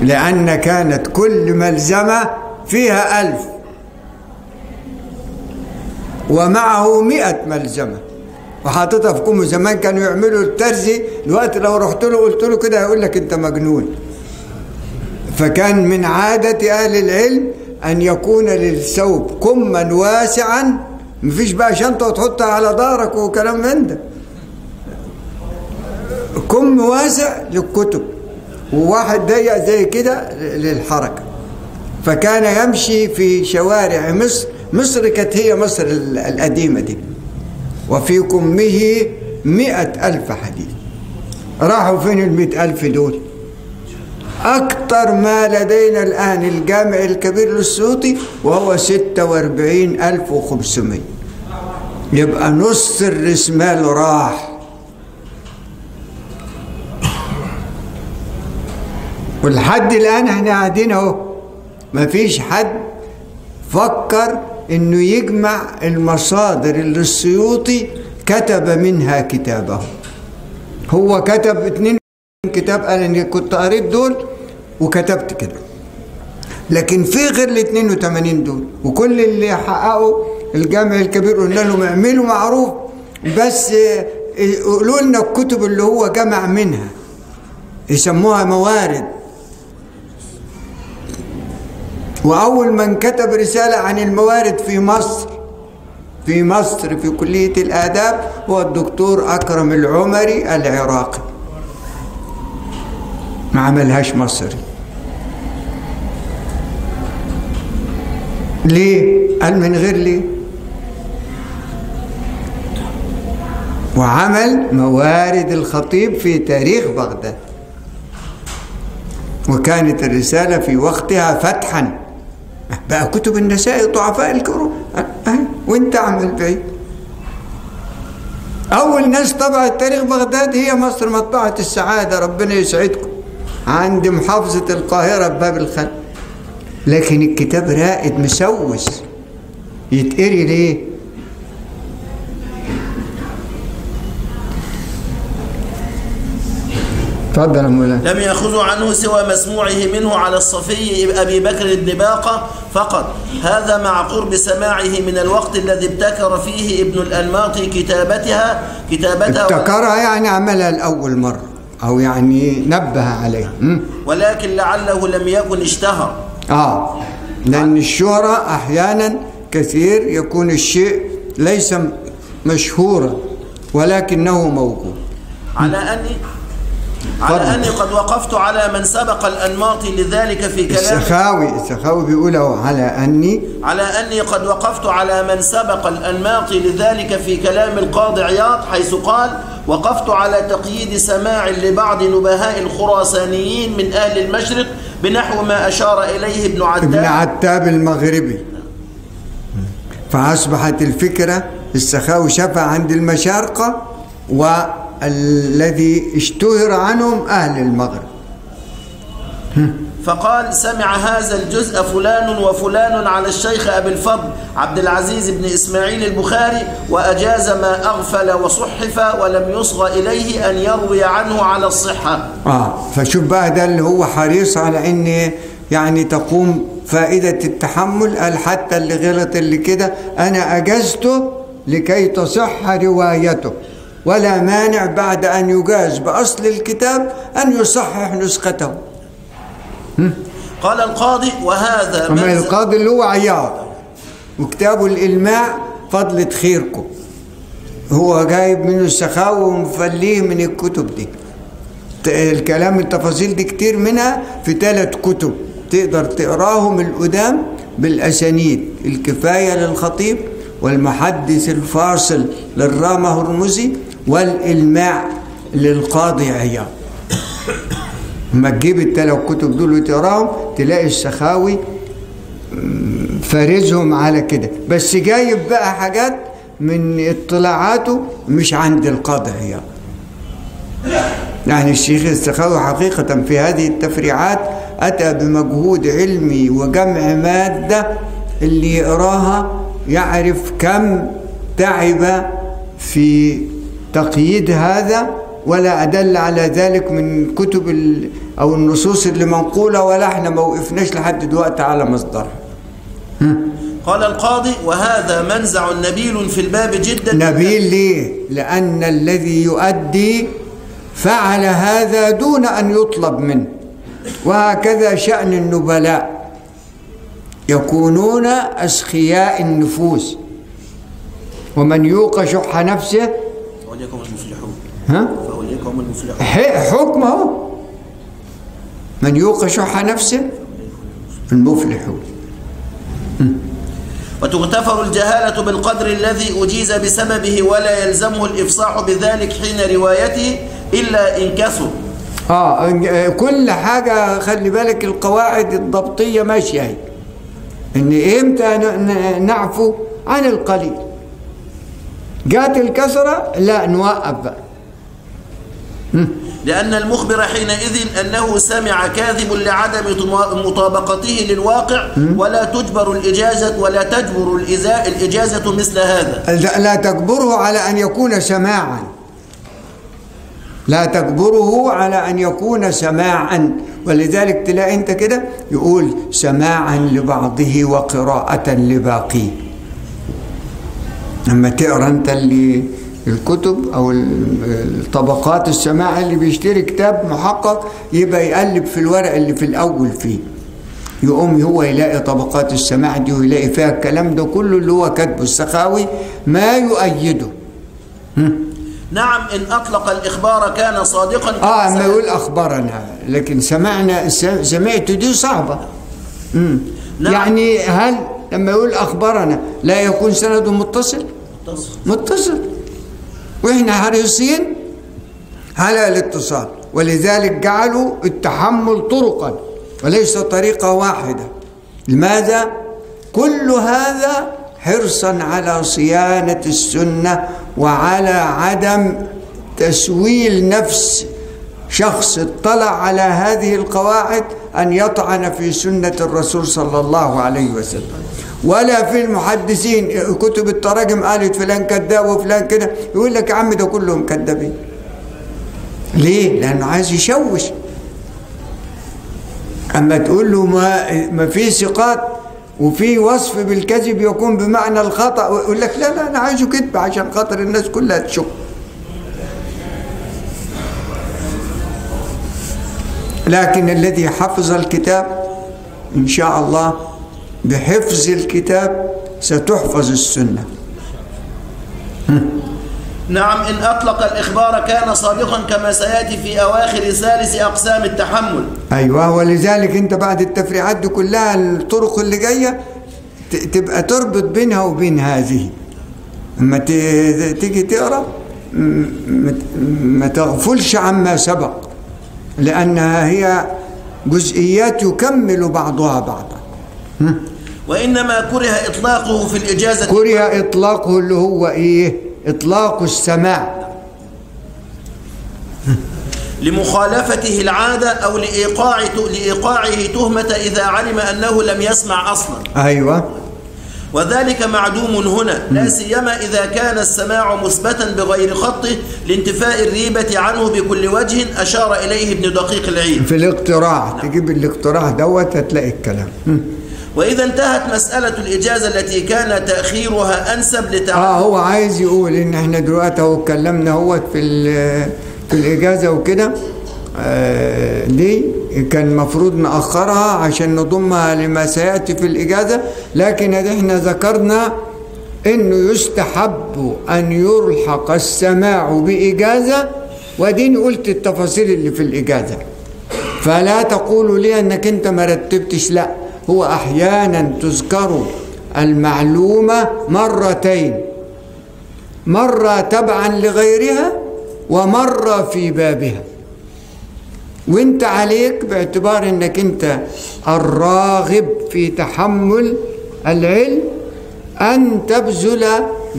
لأن كانت كل ملزمة فيها ألف. ومعه مئة ملزمة. وحاططها في كمه زمان كانوا يعملوا الترزي دلوقتي لو رحت له قلت له كده هيقول لك أنت مجنون. فكان من عادة أهل العلم أن يكون للثوب كما واسعا مفيش بقى شنطة وتحطها على ظهرك وكلام من ده. كم واسع للكتب. وواحد ضيق زي كده للحركة. فكان يمشي في شوارع مصر مصر كانت هي مصر ال- القديمة دي. وفي كمه مئة ألف حديث راحوا فين المئة ألف دول؟ أكثر ما لدينا الآن الجامع الكبير للسيوطي وهو ستة وأربعين ألف وخمسمية. يبقى نص الرسمال راح. ولحد الآن إحنا قاعدين اهو. مفيش حد فكر انه يجمع المصادر اللي السيوطي كتب منها كتابه. هو كتب اتنين كتاب قال اني كنت قريت دول وكتبت كده. لكن في غير ال 82 دول وكل اللي حققوا الجامع الكبير قلنا لهم اعملوا معروف بس قولوا لنا الكتب اللي هو جمع منها. يسموها موارد. وأول من كتب رسالة عن الموارد في مصر في مصر في كلية الآداب هو الدكتور أكرم العمري العراقي ما عملهاش مصري ليه؟ قال من غير ليه؟ وعمل موارد الخطيب في تاريخ بغداد وكانت الرسالة في وقتها فتحا بقى كتب النساء ضعفاء الكروب أه، وانت عمل بعيد أول ناس طبعت تاريخ بغداد هي مصر مطبعة السعادة ربنا يسعدكم. عند محافظة القاهرة بباب الخل لكن الكتاب رائد مسوس. يتقري ليه؟ مولانا. لم يأخذوا عنه سوى مسموعه منه على الصفي أبي بكر بن باقة فقط. هذا مع قرب سماعه من الوقت الذي ابتكر فيه ابن الأنماطي كتابتها كتابتها. ابتكرها يعني عملها لأول مرة أو يعني نبه عليها? ولكن لعله لم يكن اشتهر. آه. لأن الشهرة أحيانا كثير يكون الشيء ليس مشهورا ولكنه موجود. على أني على أني قد وقفت على من سبق الأنماطي لذلك في كلام السخاوي السخاوي بيقول على أني على أني قد وقفت على من سبق الأنماطي لذلك في كلام القاضي عياض حيث قال وقفت على تقييد سماع لبعض نبهاء الخراسانيين من أهل المشرق بنحو ما أشار إليه ابن ابن عتاب عتاب المغربي. فأصبحت الفكرة السخاوي شافها عند المشارقة والذي اشتهر عنهم أهل المغرب. فقال سمع هذا الجزء فلان وفلان على الشيخ أبي الفضل عبد العزيز بن إسماعيل البخاري وأجاز ما أغفل وصحف ولم يصغى إليه أن يروي عنه على الصحة. آه فشوف بقى ده اللي هو حريص على إن يعني تقوم فائدة التحمل. قال حتى اللي غلط اللي كده أنا أجزته لكي تصح روايته. ولا مانع بعد أن يجاز بأصل الكتاب أن يصحح نسخته. قال القاضي وهذا منزل القاضي اللي هو عياض وكتابه الإلماع فضلة خيركم هو جايب منه السخاوة ومفليه من الكتب دي. الكلام التفاصيل دي كتير منها في ثلاث كتب. تقدر تقراهم القدام بالأسانيد. الكفاية للخطيب والمحدث الفاصل للرامة هرمزي والإلماع للقاضي عياض. لما تجيب الثلاث كتب دول وتقراهم تلاقي السخاوي فارزهم على كده. بس جايب بقى حاجات من اطلاعاته مش عند القاضي عياض. يعني الشيخ السخاوي حقيقة في هذه التفريعات أتى بمجهود علمي وجمع مادة اللي يقراها يعرف كم تعب في تقييد هذا ولا أدل على ذلك من كتب أو النصوص اللي منقولة ولا إحنا ما وقفناش لحد دلوقتي على مصدرها قال القاضي وهذا منزع نبيل في الباب جدا. نبيل ليه؟ لأن الذي يؤدي فعل هذا دون أن يطلب منه. وهكذا شأن النبلاء. يكونون أسخياء النفوس. ومن يوق شح نفسه فأولئك المفلحون. ها؟ فأولئك هم المفلحون. ح- حكمه؟ من يوق شح نفسه؟ المفلحون. وتغتفر الجهالة بالقدر الذي أجيز بسببه ولا يلزمه الإفصاح بذلك حين روايته إلا إن كثر. آه إن- كل حاجة خلي بالك القواعد الضبطية ماشية اهي إن إمتى ن- ن- نعفو عن القليل. جات الكسرة لا نوقف بقى. لأن المخبر حينئذ أنه سمع كاذب لعدم مطابقته للواقع ولا تجبر الإجازة ولا تجبر الإزا- الإجازة مثل هذا. لا تجبره على أن يكون سماعا. لا تجبره على أن يكون سماعا. ولذلك تلاقي أنت كده يقول سماعا لبعضه وقراءة لباقيه. لما تقرأ انت اللي الكتب أو ال- الطبقات السماع اللي بيشتري كتاب محقق يبقى يقلب في الورق اللي في الأول فيه. يقوم هو يلاقي طبقات السماع دي ويلاقي فيها الكلام ده كله اللي هو كاتبه السخاوي ما يؤيده. نعم إن أطلق الإخبار كان صادقا آه كما يقول أخبرنا لكن سمعنا سمعت دي صعبة. نعم. يعني هل لما يقول أخبرنا لا يكون سنده متصل؟ سيتصل. متصل. وإحنا حريصين على الاتصال ولذلك جعلوا التحمل طرقا وليس طريقة واحدة. لماذا؟ كل هذا حرصا على صيانة السنة وعلى عدم تسويل نفس شخص اطلع على هذه القواعد أن يطعن في سنة الرسول صلى الله عليه وسلم. ولا في المحدثين كتب التراجم قالت فلان كذاب وفلان كده. يقول لك يا عم ده كلهم كذابين. ليه؟ لأنه عايز يشوش. أما تقول له ما ما في ثقات وفي وصف بالكذب يكون بمعنى الخطأ ويقول لك لا لا أنا عايزه كذب عشان خاطر الناس كلها تشك. لكن الذي حفظ الكتاب إن شاء الله بحفظ الكتاب ستحفظ السنة. نعم إن أطلق الإخبار كان صادقا كما سيأتي في أواخر ثالث أقسام التحمل. أيوة ولذلك أنت بعد التفريعات دي كلها الطرق اللي جاية تبقى تربط بينها وبين هذه. أما تيجي تقرأ ما تغفلش عما سبق لأنها هي جزئيات يكمل بعضها بعضا. وإنما كره إطلاقه في الإجازة كره إطلاقه اللي هو إيه؟ إطلاق السماع. لمخالفته العادة أو لإيقاع لإيقاعه تهمة إذا علم أنه لم يسمع أصلا. أيوة. وذلك معدوم هنا لا سيما إذا كان السماع مثبتا بغير خطه لانتفاء الريبة عنه بكل وجه أشار إليه ابن دقيق العيد. في الاقتراع تجيب الاقتراع دوت هتلاقي الكلام. وإذا انتهت مسألة الإجازة التي كان تأخيرها أنسب آه لتعرف هو عايز يقول إن إحنا دلوقتي أهو اتكلمنا أهوت في في الإجازة وكده. آه، دي كان المفروض نأخرها عشان نضمها لما سيأتي في الإجازة. لكن إحنا ذكرنا إنه يستحب أن يلحق السماع بإجازة ودي قلت التفاصيل اللي في الإجازة. فلا تقولوا لي إنك أنت ما رتبتش لأ. هو أحيانا تذكر المعلومة مرتين. مرة تبعا لغيرها ومرة في بابها. وانت عليك باعتبار انك انت الراغب في تحمل العلم أن تبذل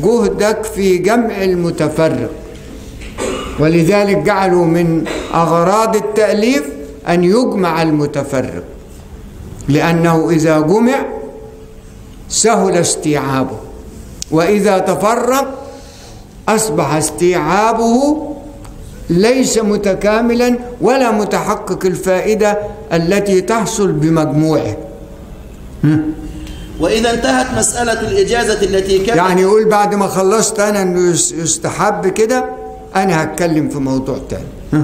جهدك في جمع المتفرق. ولذلك جعلوا من أغراض التأليف أن يجمع المتفرق. لأنه إذا جمع سهل استيعابه وإذا تفرق أصبح استيعابه ليس متكاملا ولا متحقق الفائدة التي تحصل بمجموعه. وإذا انتهت مسألة الإجازة التي كانت يعني يقول بعد ما خلصت أنا أنه يس- يستحب كده أنا هتكلم في موضوع تاني؟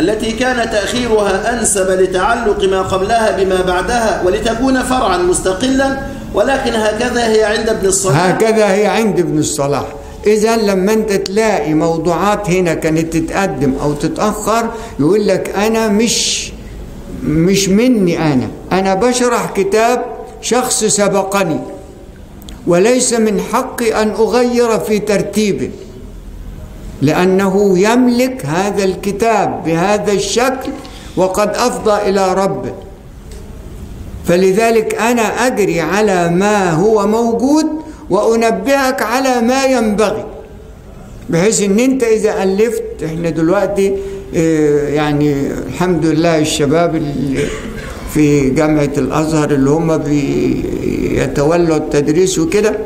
التي كان تأخيرها أنسب لتعلق ما قبلها بما بعدها ولتكون فرعا مستقلا ولكن هكذا هي عند ابن الصلاح. هكذا هي عند ابن الصلاح. إذا لما أنت تلاقي موضوعات هنا كانت تتقدم أو تتأخر يقول لك أنا مش مش مني أنا. أنا بشرح كتاب شخص سبقني وليس من حقي أن أغير في ترتيبه. لأنه يملك هذا الكتاب بهذا الشكل وقد أفضى إلى ربه فلذلك أنا أجري على ما هو موجود وأنبهك على ما ينبغي بحيث إن أنت إذا ألفت إحنا دلوقتي آه، يعني الحمد لله الشباب اللي في جامعة الأزهر اللي هم بيتولوا التدريس وكده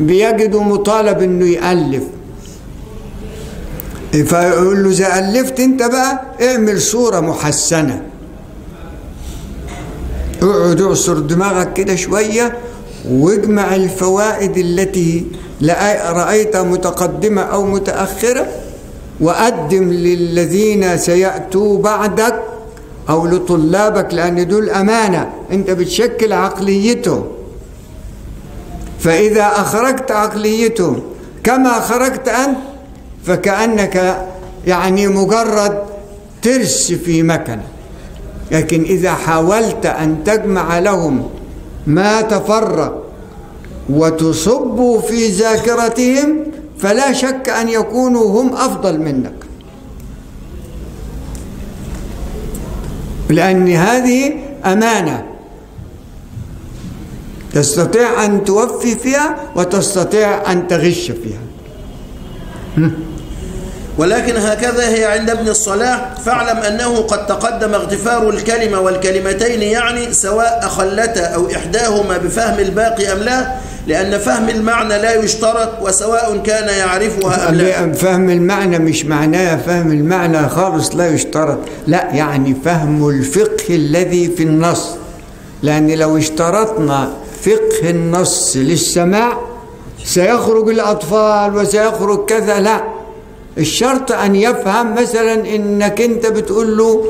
بيجدوا مطالب إنه يألف. فيقول له إذا ألفت أنت بقى اعمل صورة محسنة. اقعد اعصر دماغك كده شوية واجمع الفوائد التي رأيتها متقدمة أو متأخرة وقدم للذين سيأتوا بعدك أو لطلابك لأن دول أمانة. أنت بتشكل عقليتهم. فإذا أخرجت عقليتهم كما خرجت أنت فكأنك يعني مجرد ترس في مكنة. لكن إذا حاولت أن تجمع لهم ما تفرق وتصب في ذاكرتهم فلا شك أن يكونوا هم أفضل منك. لأن هذه أمانة تستطيع أن توفي فيها وتستطيع أن تغش فيها. ولكن هكذا هي عند ابن الصلاح. فاعلم أنه قد تقدم اغتفار الكلمة والكلمتين يعني سواء أخلتا أو إحداهما بفهم الباقي أم لا لأن فهم المعنى لا يشترط وسواء كان يعرفها أم لا. فهم المعنى مش معناه فهم المعنى خالص لا يشترط. لا يعني فهم الفقه الذي في النص. لأن لو اشترطنا فقه النص للسماع سيخرج الأطفال وسيخرج كذا. لا الشرط أن يفهم مثلا إنك أنت بتقول له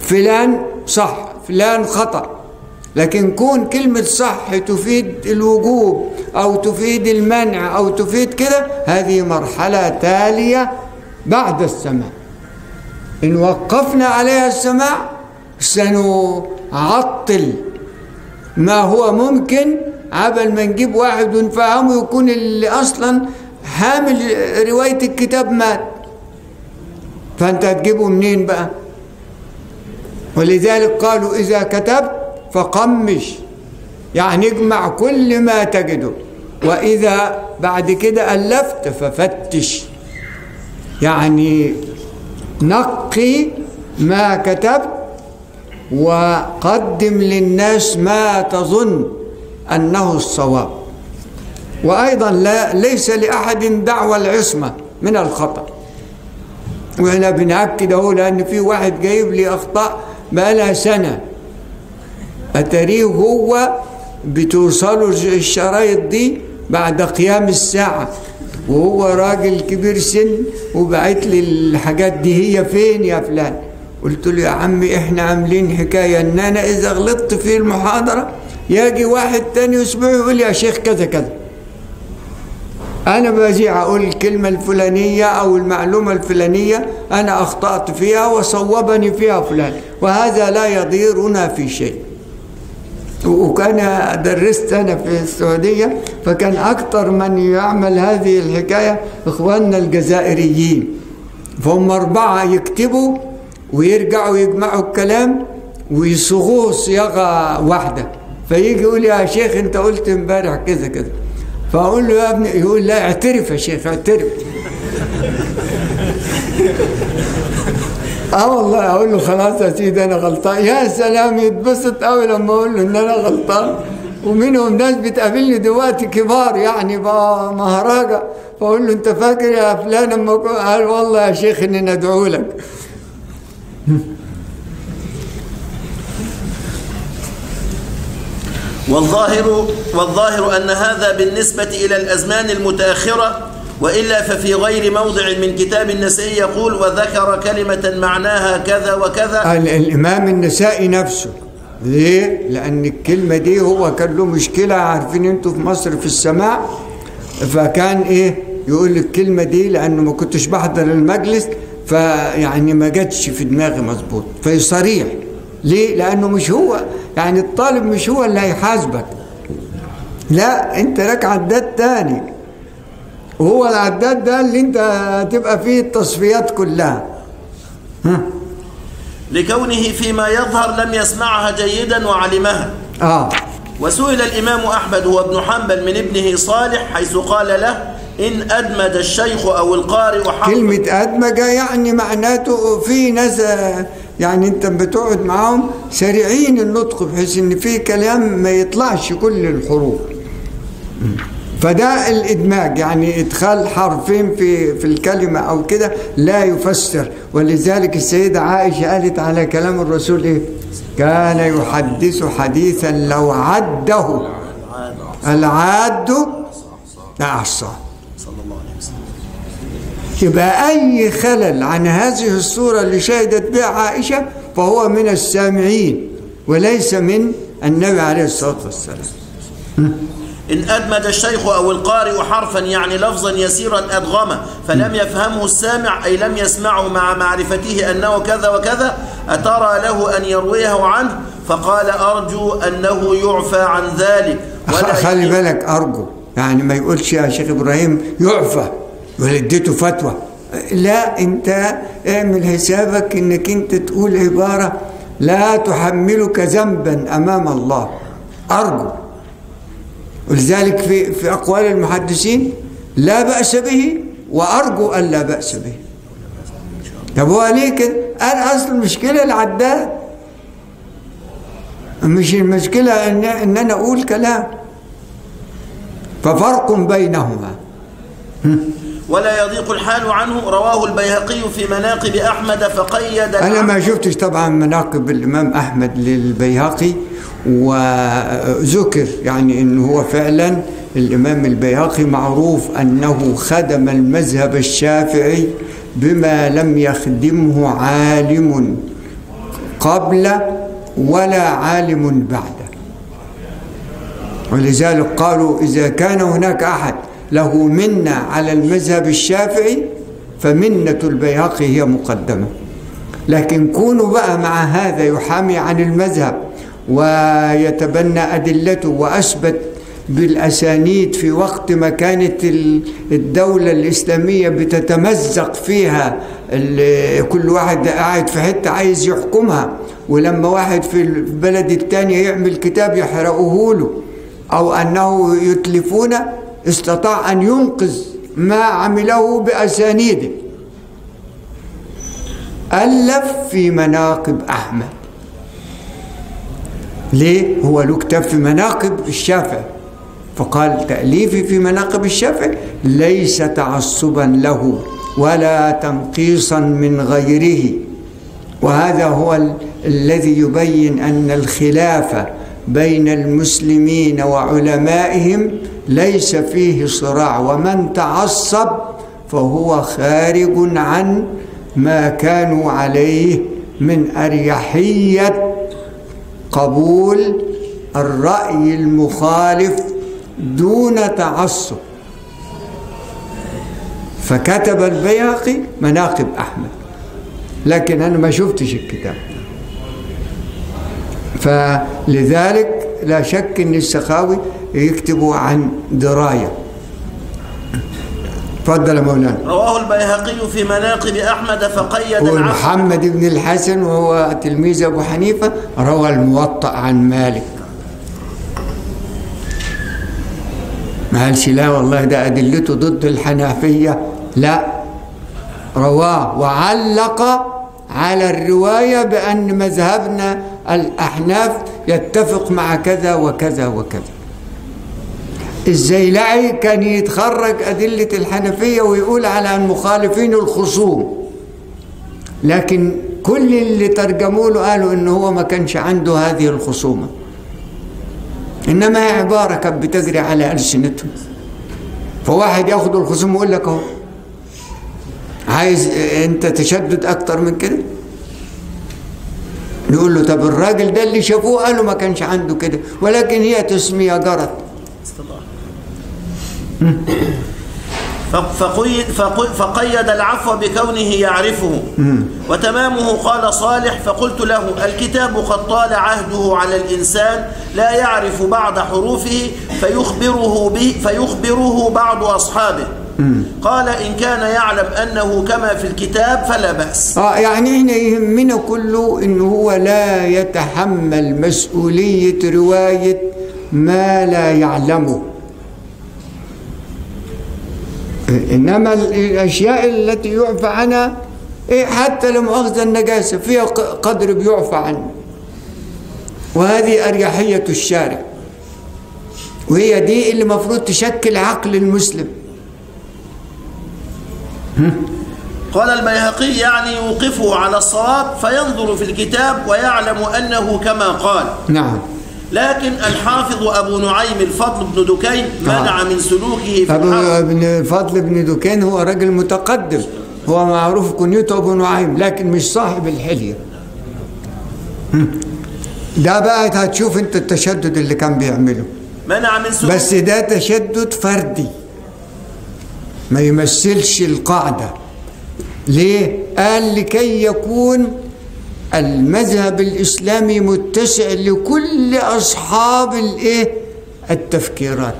فلان صح فلان خطأ. لكن كون كلمة صح تفيد الوجوب أو تفيد المنع أو تفيد كده هذه مرحلة تالية بعد السماع. إن وقفنا عليها السماع سنعطل ما هو ممكن عبل ما نجيب واحد ونفهمه يكون اللي أصلا حامل رواية الكتاب مات. فأنت هتجيبه منين بقى؟ ولذلك قالوا إذا كتبت فقمش. يعني اجمع كل ما تجده. وإذا بعد كده ألفت ففتش. يعني نقي ما كتبت وقدم للناس ما تظن. أنه الصواب. وأيضا لا ليس لأحد دعوى العصمة من الخطأ. وهنا بنأكد أهو لأن في واحد جايب لي أخطاء بقالها سنة. أتريه هو بتوصله الشرايط دي بعد قيام الساعة. وهو راجل كبير سن وبعت لي الحاجات دي هي فين يا فلان؟ قلت له يا عمي إحنا عاملين حكاية إن أنا إذا غلطت في المحاضرة يجي واحد تاني أسبوع يقول يا شيخ كذا كذا. أنا بجيع أقول الكلمة الفلانية أو المعلومة الفلانية أنا أخطأت فيها وصوبني فيها فلان وهذا لا يضيرنا في شيء. وكان درست أنا في السعودية فكان أكثر من يعمل هذه الحكاية إخواننا الجزائريين. فهم أربعة يكتبوا ويرجعوا يجمعوا الكلام ويصوغوه صياغة واحدة. فيجي يقول يا شيخ أنت قلت امبارح كذا كذا. فأقول له يا ابني يقول لا اعترف يا شيخ اعترف. آه والله أقول له خلاص يا سيدي أنا غلطان. يا سلام يتبسط قوي لما أقول له إن أنا غلطان. ومنهم ناس بتقابلني دلوقتي كبار يعني بقى مهرجة. فأقول له أنت فاكر يا فلان لما قال والله يا شيخ إني ندعو لك. والظاهر والظاهر أن هذا بالنسبة إلى الأزمان المتأخرة وإلا ففي غير موضع من كتاب النسائي يقول وذكر كلمة معناها كذا وكذا. ال- الإمام النسائي نفسه. ليه؟ لأن الكلمة دي هو كان له مشكلة عارفين أنتوا في مصر في السماع فكان إيه؟ يقول الكلمة دي لأنه ما كنتش بحضر المجلس فيعني ما جاتش في دماغي مظبوط. فيصريح ليه؟ لأنه مش هو. يعني الطالب مش هو اللي هيحاسبك. لا انت لك عداد تاني. وهو العداد ده اللي انت هتبقى فيه التصفيات كلها. ها؟ لكونه فيما يظهر لم يسمعها جيدا وعلمها. آه. وسئل الإمام أحمد هو ابن حنبل من ابنه صالح حيث قال له إن أدمج الشيخ أو القارئ حرفا كلمة أدمجة يعني معناته في ناس آه، يعني أنت بتقعد معاهم سريعين النطق بحيث إن في كلام ما يطلعش كل الحروف. فده الإدماج يعني إدخال حرفين في في الكلمة أو كده لا يفسر. ولذلك السيدة عائشة قالت على كلام الرسول إيه؟ كان يحدث حديثا لو عده. العاد لأحصاه صلى الله عليه وسلم يبقى أي خلل عن هذه الصورة اللي شهدت بها عائشة فهو من السامعين وليس من النبي عليه الصلاة والسلام. إن أدمج الشيخ أو القارئ حرفا يعني لفظا يسيرا أدغمه فلم يفهمه السامع أي لم يسمعه مع معرفته أنه كذا وكذا أترى له أن يرويه عنه فقال أرجو أنه يعفى عن ذلك. خلي يجب- بالك أرجو. يعني ما يقولش يا شيخ إبراهيم يعفى. ولا اديته فتوى. لا أنت اعمل حسابك إنك أنت تقول عبارة لا تحملك ذنبا أمام الله. أرجو. ولذلك في في أقوال المحدثين لا بأس به وأرجو أن لا بأس به. طب هو ليه كده؟ أنا أصل المشكلة العداد مش المشكلة إن, إن أنا أقول كلام. ففرق بينهما. [LAUGHS] ولا يضيق الحال عنه. رواه البيهقي في مناقب أحمد فقيد أنا ما شفتش طبعا مناقب الإمام أحمد للبيهقي وذكر يعني إنه هو فعلا الإمام البيهقي معروف أنه خدم المذهب الشافعي بما لم يخدمه عالم قبل ولا عالم بعده ولذلك قالوا إذا كان هناك أحد له منة على المذهب الشافعي فمنة البيهقي هي مقدمة. لكن كونوا بقى مع هذا يحامي عن المذهب ويتبنى أدلته وأثبت بالأسانيد في وقت ما كانت ال- الدولة الإسلامية بتتمزق فيها كل واحد قاعد في حتة عايز يحكمها ولما واحد في البلد التاني يعمل كتاب يحرقوه له أو أنه يتلفون استطاع أن ينقذ ما عمله بأسانيده. ألف في مناقب أحمد. ليه؟ هو له كتاب في مناقب الشافعي. فقال تأليفي في مناقب الشافعي ليس تعصبا له ولا تنقيصا من غيره. وهذا هو ال- الذي يبين أن الخلاف بين المسلمين وعلمائهم ليس فيه صراع ومن تعصب فهو خارج عن ما كانوا عليه من أريحية قبول الرأي المخالف دون تعصب. فكتب البيهقي مناقب أحمد لكن أنا ما شفتش الكتاب. فلذلك لا شك أن السخاوي يكتبوا عن دراية. تفضل يا مولانا. رواه البيهقي في مناقب أحمد فقيد هو العبد محمد بن الحسن وهو تلميذ أبو حنيفة روى الموطأ عن مالك. ما قالش لا والله ده أدلته ضد الحنفية. لا. رواه وعلق على الرواية بأن مذهبنا الأحناف يتفق مع كذا وكذا وكذا. الزيلعي كان يتخرج أدلة الحنفية ويقول على المخالفين الخصوم لكن كل اللي ترجموا له قالوا إن هو ما كانش عنده هذه الخصومة. إنما هي عبارة كانت بتجري على ألسنتهم. فواحد ياخد الخصوم ويقول لك أهو عايز أنت تشدد أكتر من كده؟ نقول له طب الراجل ده اللي شافوه قالوا ما كانش عنده كده ولكن هي تسمية جرت. فقيد, فقيد العفو بكونه يعرفه. وتمامه قال صالح فقلت له الكتاب قد طال عهده على الإنسان لا يعرف بعض حروفه فيخبره به فيخبره بعض أصحابه. قال إن كان يعلم أنه كما في الكتاب فلا بأس. آه يعني إحنا يهمنا كله إن هو لا يتحمل مسؤولية رواية ما لا يعلمه. إنما الأشياء التي يعفى عنها إيه حتى لمؤاخذة النجاسة فيها قدر بيعفى عنه. وهذه أريحية الشارع. وهي دي اللي المفروض تشكل عقل المسلم. قال البيهقي يعني يوقفه على الصواب فينظر في الكتاب ويعلم أنه كما قال. نعم. لكن الحافظ أبو نعيم الفضل بن دكين منع من سلوكه في أبو الحرب بن فضل بن دكين هو رجل متقدم هو معروف كنيته أبو نعيم لكن مش صاحب الحلية. ده بقى هتشوف أنت التشدد اللي كان بيعمله. منع من سلوكه بس ده تشدد فردي. ما يمثلش القاعدة. ليه؟ قال لكي يكون المذهب الإسلامي متسع لكل أصحاب الإيه؟ التفكيرات.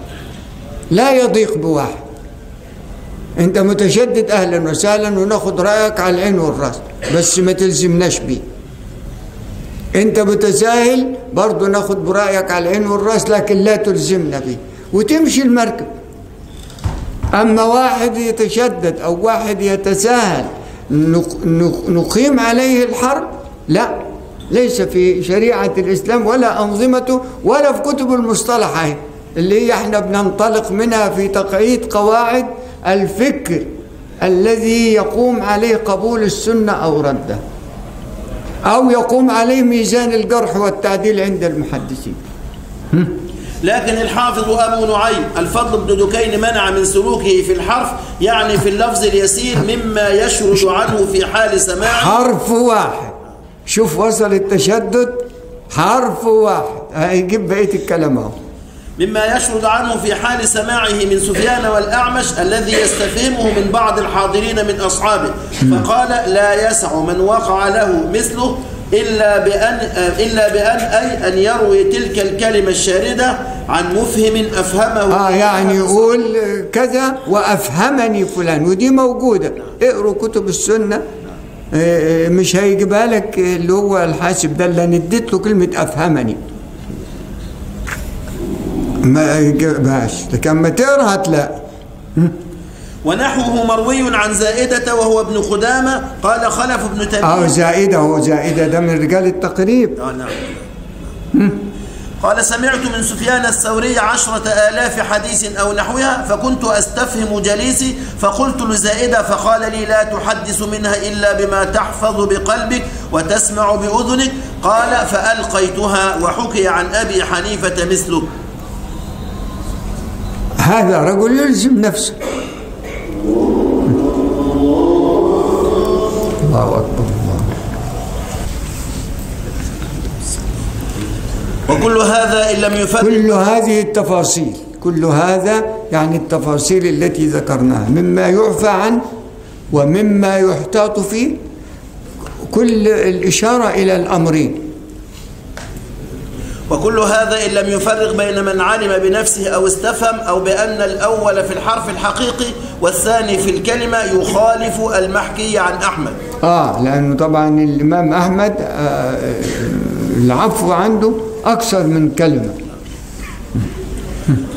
لا يضيق بواحد. أنت متشدد أهلا وسهلا وناخد رأيك على العين والرأس بس ما تلزمناش بيه. أنت متساهل برضه ناخد برأيك على العين والرأس لكن لا تلزمنا به وتمشي المركب. أما واحد يتشدد أو واحد يتساهل نق- نق- نقيم عليه الحرب؟ لا ليس في شريعة الإسلام ولا أنظمته ولا في كتب المصطلح اللي هي إحنا بننطلق منها في تقعيد قواعد الفكر الذي يقوم عليه قبول السنة أو رده أو يقوم عليه ميزان الجرح والتعديل عند المحدثين. لكن الحافظ أبو نعيم الفضل بن دكين منع من سلوكه في الحرف يعني في اللفظ اليسير مما يشرد عنه في حال سماعه. حرف واحد. شوف وصل التشدد. حرف واحد. هيجيب بقية الكلام أهو. مما يشرد عنه في حال سماعه من سفيان والأعمش الذي يستفهمه من بعض الحاضرين من أصحابه. فقال لا يسع من وقع له مثله إلا بأن, إلا بأن أي أن يروي تلك الكلمة الشاردة عن مفهم أفهمه. آه يعني يقول كذا وأفهمني فلان ودي موجودة. اقروا كتب السنة. آه، مش هيجيبها لك اللي هو الحاسب ده اللي أنا اديت له كلمة أفهمني. ما يجيبهاش. لكن اما تقرأ هتلاقي. ونحوه مروي عن زائدة وهو ابن خدامة. قال خلف ابن آه تيمية زائدة هو زائدة ده من رجال التقريب. آه نعم. قال سمعت من سفيان الثوري عشرة آلاف حديث أو نحوها فكنت أستفهم جليسي فقلت لزائدة فقال لي لا تحدث منها إلا بما تحفظ بقلبك وتسمع بأذنك. قال فألقيتها وحكي عن أبي حنيفة مثله. هذا رجل يلزم نفسه. وكل هذا إن لم يفرق. كل هذه التفاصيل كل هذا يعني التفاصيل التي ذكرناها. مما يعفى عنه ومما يحتاط فيه كل الإشارة إلى الأمرين. وكل هذا إن لم يفرق بين من علم بنفسه أو استفهم أو بأن الأول في الحرف الحقيقي والثاني في الكلمة يخالف المحكي عن أحمد. آه لأنه طبعا الإمام أحمد آه العفو عنده أكثر من كلمة.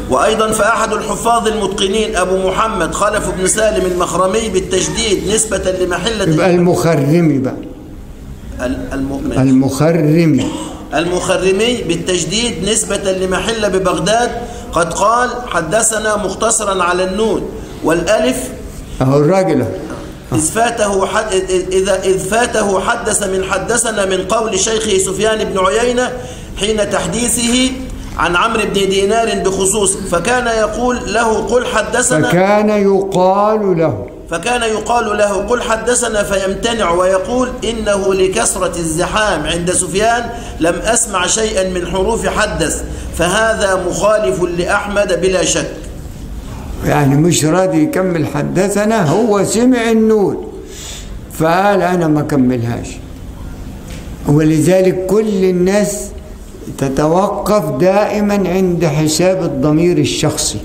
وأيضا فأحد الحفاظ المتقنين أبو محمد خلف بن سالم المخرمي بالتجديد نسبة لمحلة يبقى المخرمي بقى. ال- المؤمن. المخرمي. المخرمي بالتجديد نسبة لمحل ببغداد قد قال حدثنا مختصرا على النون والألف. أهو الراجل أهو. إذ فاته حد إذا إذ فاته حدث من حدثنا من قول شيخه سفيان بن عيينة حين تحديثه عن عمرو بن دينار بخصوص فكان يقول له قل حدثنا فكان يقال له. فكان يقال له قل حدثنا فيمتنع ويقول إنه لكثرة الزحام عند سفيان لم أسمع شيئا من حروف حدث فهذا مخالف لأحمد بلا شك. يعني مش راضي يكمل حدثنا هو سمع النون فقال أنا ما كملهاش. ولذلك كل الناس تتوقف دائما عند حساب الضمير الشخصي.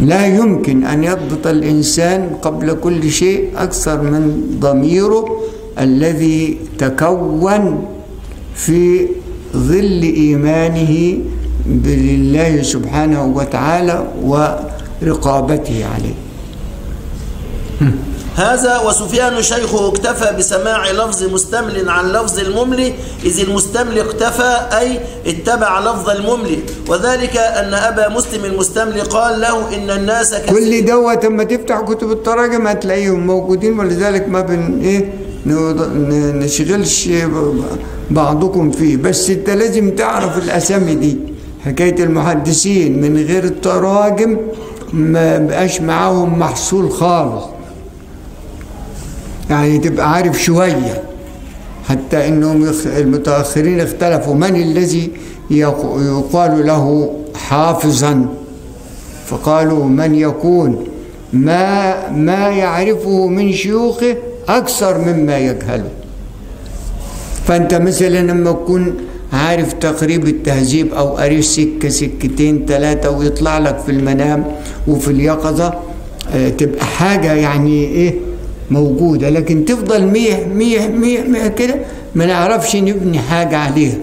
لا يمكن أن يضبط الإنسان قبل كل شيء أكثر من ضميره الذي تكون في ظل إيمانه بالله سبحانه وتعالى ورقابته عليه. هذا وسفيان شيخه اكتفى بسماع لفظ مستمل عن لفظ المملي إذ المستملي اكتفى أي اتبع لفظ المملي وذلك أن أبا مسلم المستملي قال له إن الناس كثير. كل دوت لما تفتح كتب التراجم هتلاقيهم موجودين ولذلك ما بن ن- نشغلش بعضكم فيه. بس أنت لازم تعرف الأسامي دي. حكاية المحدثين من غير التراجم ما بقاش معاهم محصول خالص. يعني تبقى عارف شوية حتى إنهم المتأخرين اختلفوا من الذي يق- يقال له حافظا. فقالوا من يكون؟ ما ما يعرفه من شيوخه أكثر مما يجهله. فأنت مثلا لما تكون عارف تقريب التهذيب أو قريب سكة سكتين ثلاثة ويطلع لك في المنام وفي اليقظة آه، تبقى حاجة يعني إيه موجودة. لكن تفضل ميح ميح ميح ميح كده ما نعرفش نبني حاجة عليها.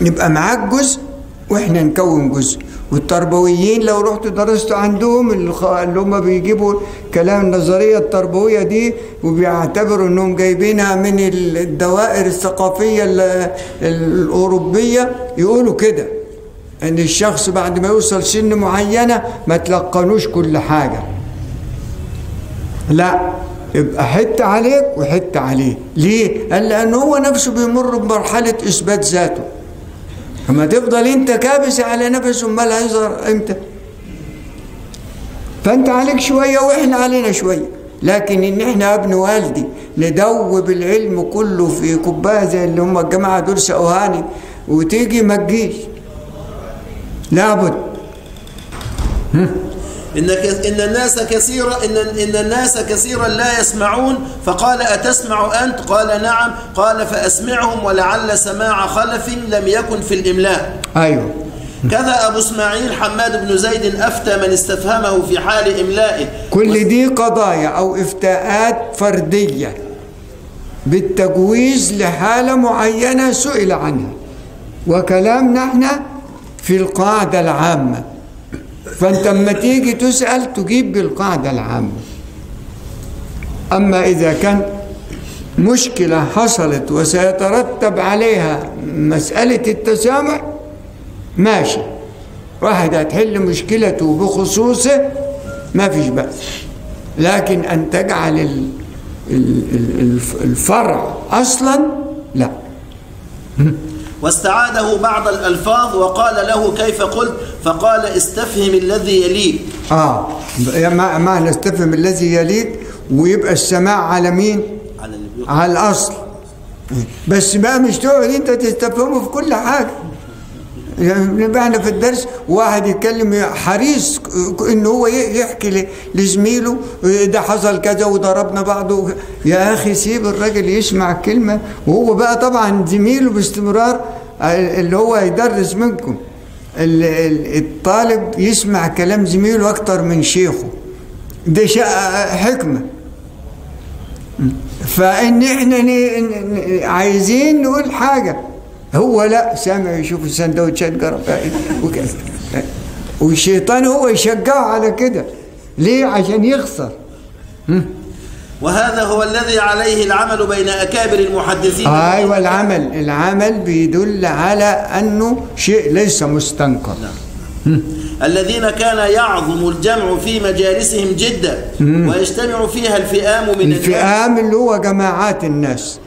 يبقى معاك جزء وإحنا نكون جزء. والتربويين لو رحت درست عندهم اللي هم بيجيبوا كلام النظرية التربوية دي وبيعتبروا إنهم جايبينها من ال- الدوائر الثقافية ال- الأوروبية يقولوا كده إن الشخص بعد ما يوصل سن معينة ما تلقنوش كل حاجة. لا يبقى حتة عليك وحتة عليه. ليه؟ قال لأن هو نفسه بيمر بمرحلة إثبات ذاته. اما تفضل انت كابس على نفسه امال هيظهر إمتى؟ فانت عليك شوية وإحنا علينا شوية. لكن إن إحنا ابن والدي ندوب العلم كله في كوباية زي اللي هم الجماعة دول سقوهاني وتيجي ما تجيش. لابد. إن إن الناس كثيرا إن إن الناس كثيرا لا يسمعون فقال أتسمع أنت؟ قال نعم. قال فأسمعهم ولعل سماع خلف لم يكن في الإملاء. أيوه. كذا أبو إسماعيل حماد بن زيد أفتى من استفهمه في حال إملائه. كل دي قضايا أو إفتاءات فردية بالتجويز لحالة معينة سئل عنها. وكلامنا إحنا في القاعدة العامة. فانت لما تيجي تسأل تجيب بالقاعدة العامة. أما إذا كان مشكلة حصلت وسيترتب عليها مسألة التسامح ماشي. واحد هتحل مشكلته بخصوصه ما فيش بأس. لكن أن تجعل ال- ال- ال- الف- الفرع أصلا لا. واستعاده بعض الألفاظ وقال له كيف قلت؟ فقال استفهم الذي يليك آه. مع- معنى استفهم الذي يليك ويبقى السماع على مين؟ على على الأصل. بس بقى مش تقعد أنت تستفهمه في كل حاجة. إحنا في الدرس واحد يتكلم حريص ان هو يحكي لزميله ده حصل كذا وضربنا بعض يا أخي سيب الراجل يسمع كلمة وهو بقى طبعا زميله باستمرار اللي هو يدرس منكم ال- ال- الطالب يسمع كلام زميله أكتر من شيخه. ده حكمة. فإن إحنا عايزين نقول حاجة هو لا سامع يشوف سندوتشات قرب والشيطان هو يشجعه على كده. ليه؟ عشان يخسر. وهذا هو الذي عليه العمل بين أكابر المحدثين. أيوه العمل العمل بيدل على أنه شيء ليس مستنكر. الذين كان يعظم الجمع في مجالسهم جدا ويجتمع فيها الفئام من الفئام اللي هو جماعات الناس.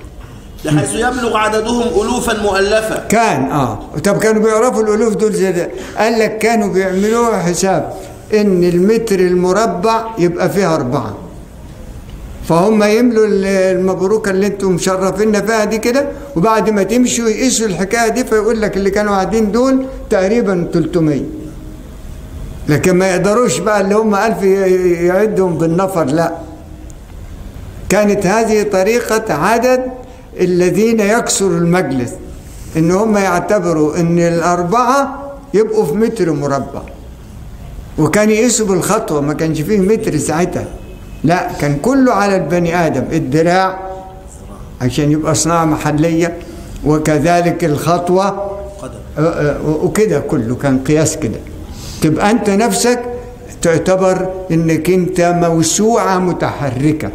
بحيث يبلغ عددهم ألوفا مؤلفة كان آه. طب كانوا بيعرفوا الألوف دول زي ده؟ قال لك كانوا بيعملوها حساب إن المتر المربع يبقى فيها أربعة. فهم يملوا ال- المبروكه اللي أنتم مشرفينا فيها دي كده وبعد ما تمشوا يقيسوا الحكاية دي فيقول لك اللي كانوا قاعدين دول تقريبا 300 لكن ما يقدروش بقى اللي هم ألف ي- ي- يعدهم بالنفر لا. كانت هذه طريقة عدد الذين يكسروا المجلس إن هم يعتبروا إن الأربعة يبقوا في متر مربع. وكان يقيسوا بالخطوة ما كانش فيه متر ساعتها. لا كان كله على البني آدم الدراع عشان يبقى صناعة محلية وكذلك الخطوة قدم آه، آه، وكده كله كان قياس كده. تبقى أنت نفسك تعتبر إنك أنت موسوعة متحركة.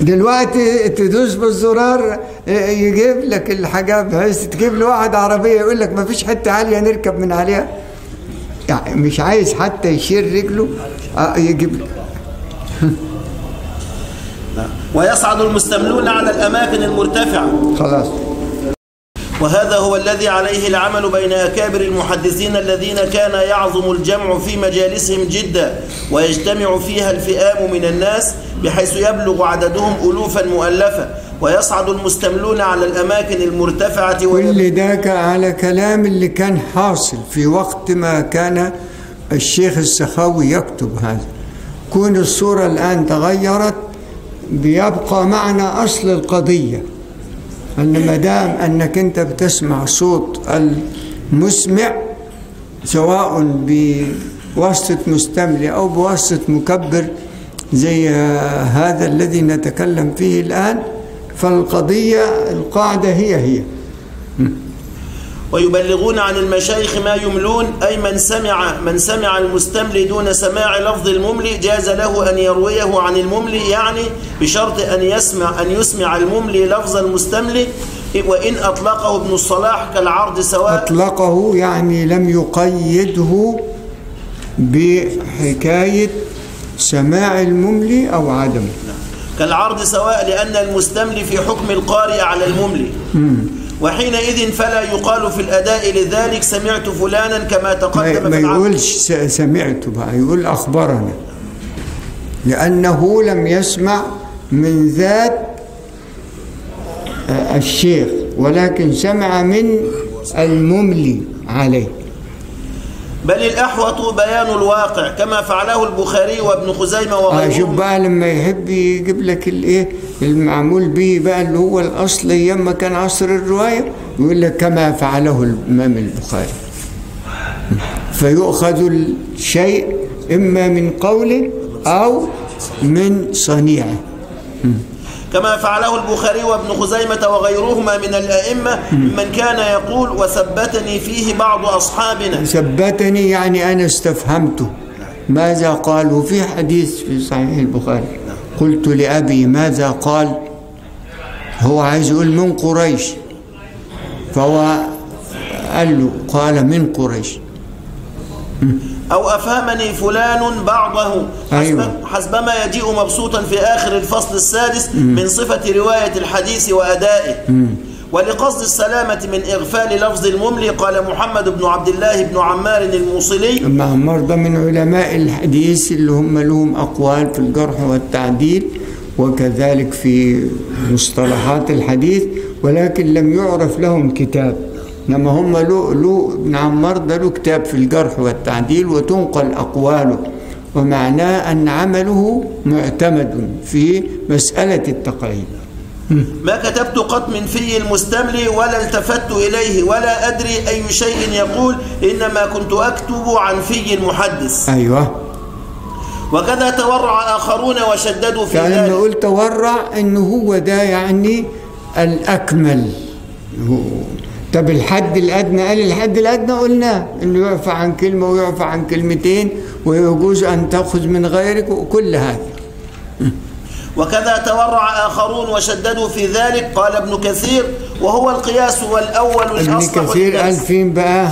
دلوقتي تدوس بالزرار آه، يجيب لك الحاجة بحيث تجيب له واحد عربية يقول لك ما فيش حتة عالية نركب من عليها. يعني مش عايز حتى يشيل رجله آه، يجيب لك. [LAUGHS] ويصعد المستملون على الأماكن المرتفعة. خلاص. وهذا هو الذي عليه العمل بين أكابر المحدثين الذين كان يعظم الجمع في مجالسهم جدا ويجتمع فيها الفئام من الناس بحيث يبلغ عددهم ألوفا مؤلفة ويصعد المستملون على الأماكن المرتفعة ده كان على كلام اللي كان حاصل في وقت ما كان الشيخ السخاوي يكتب هذا. كون الصورة الآن تغيرت بيبقى معنا أصل القضية. أن ما دام أنك أنت بتسمع صوت المسمع سواء بواسطة مستملي أو بواسطة مكبر زي هذا الذي نتكلم فيه الآن فالقضية القاعدة هي هي. ويبلغون عن المشايخ ما يملون أي من سمع من سمع المستملي دون سماع لفظ المملي جاز له أن يرويه عن المملي يعني بشرط أن يسمع أن يسمع المملي لفظ المستملي وإن أطلقه ابن الصلاح كالعرض سواء. أطلقه يعني لم يقيده بحكاية سماع المملي أو عدمه. كالعرض سواء لأن المستملي في حكم القارئ على المملي. وحينئذ فلا يقال في الأداء لذلك سمعت فلانا كما ما, تقدم ما العرض يقولش سمعت بقى يقول أخبرنا. لأنه لم يسمع من ذات آه، الشيخ ولكن سمع من المملي عليه. بل الأحوط بيان الواقع كما فعله البخاري وابن خزيمة آه شوف وغيرهم بقى لما يحب يجيب لك الإيه؟ المعمول به بقى اللي هو الأصل أيام ما كان عصر الرواية يقول لك كما فعله الإمام البخاري. فيؤخذ الشيء إما من قوله أو من صنيعة. كما فعله البخاري وابن خزيمة وغيرهما من الأئمة ممن كان يقول وثبتني فيه بعض أصحابنا. ثبتني يعني أنا استفهمته. ماذا قال؟ وفي حديث في صحيح البخاري قلت لأبي ماذا قال؟ هو عايز يقول من قريش. فهو قال له قال من قريش. [LAUGHS] أو أفهمني فلان بعضه. حسب أيوة. حسبما يجيء مبسوطا في آخر الفصل السادس من صفة رواية الحديث وأدائه. ولقصد السلامة من إغفال لفظ المملي قال محمد بن عبد الله بن عمار الموصلي. معمر ده من علماء الحديث اللي هم لهم أقوال في الجرح والتعديل وكذلك في مصطلحات الحديث ولكن لم يعرف لهم كتاب. إنما هم له له ابن عمار ده له كتاب في الجرح والتعديل وتنقل أقواله ومعناه أن عمله معتمد في مسألة التقعيد ما كتبت قط من في المستملي ولا التفت إليه ولا أدري أي شيء يقول إنما كنت أكتب عن في المحدث. أيوه. وكذا تورع آخرون وشددوا في فلما ذلك. قلت ورع إنه هو ده يعني الأكمل. هو- طب الحد الأدنى قال الحد الأدنى قلناه إنه يعفى عن كلمة ويعفى عن كلمتين ويجوز أن تأخذ من غيرك وكل هذا. وكذا تورع آخرون وشددوا في ذلك قال ابن كثير وهو القياس والأول ابن الأصلح كثير قال للناس فين بقى؟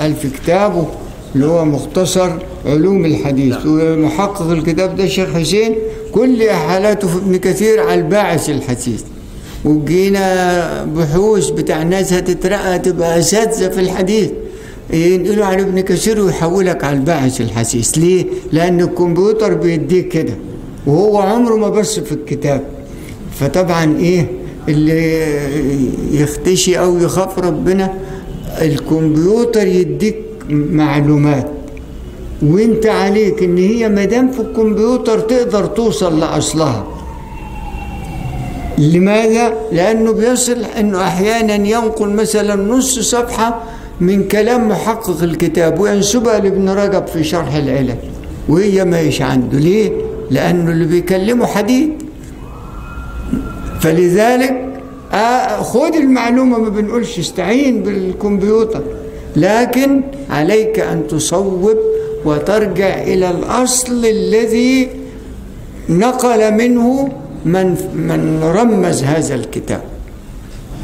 قال في كتابه اللي هو مختصر علوم الحديث. ومحقق الكتاب ده الشيخ حسين كل حالاته في ابن كثير على الباعث الحديث وجينا بحوث بتاع ناس هتترقى تبقى أساتذة في الحديث. ينقلوا على ابن كثير ويحولك على الباعث الحديث ليه؟ لأن الكمبيوتر بيديك كده وهو عمره ما بص في الكتاب. فطبعا إيه اللي يختشي أو يخاف ربنا؟ الكمبيوتر يديك معلومات. وانت عليك إن هي مادام في الكمبيوتر تقدر توصل لأصلها. لماذا؟ لأنه بيصل أنه أحيانا ينقل مثلا نص صفحة من كلام محقق الكتاب وينسبها لابن رجب في شرح العلل وهي ما يش عنده ليه؟ لأنه اللي بيكلمه حديد فلذلك آه، خد المعلومة ما بنقولش استعين بالكمبيوتر لكن عليك أن تصوب وترجع إلى الأصل الذي نقل منه من من رمز هذا الكتاب.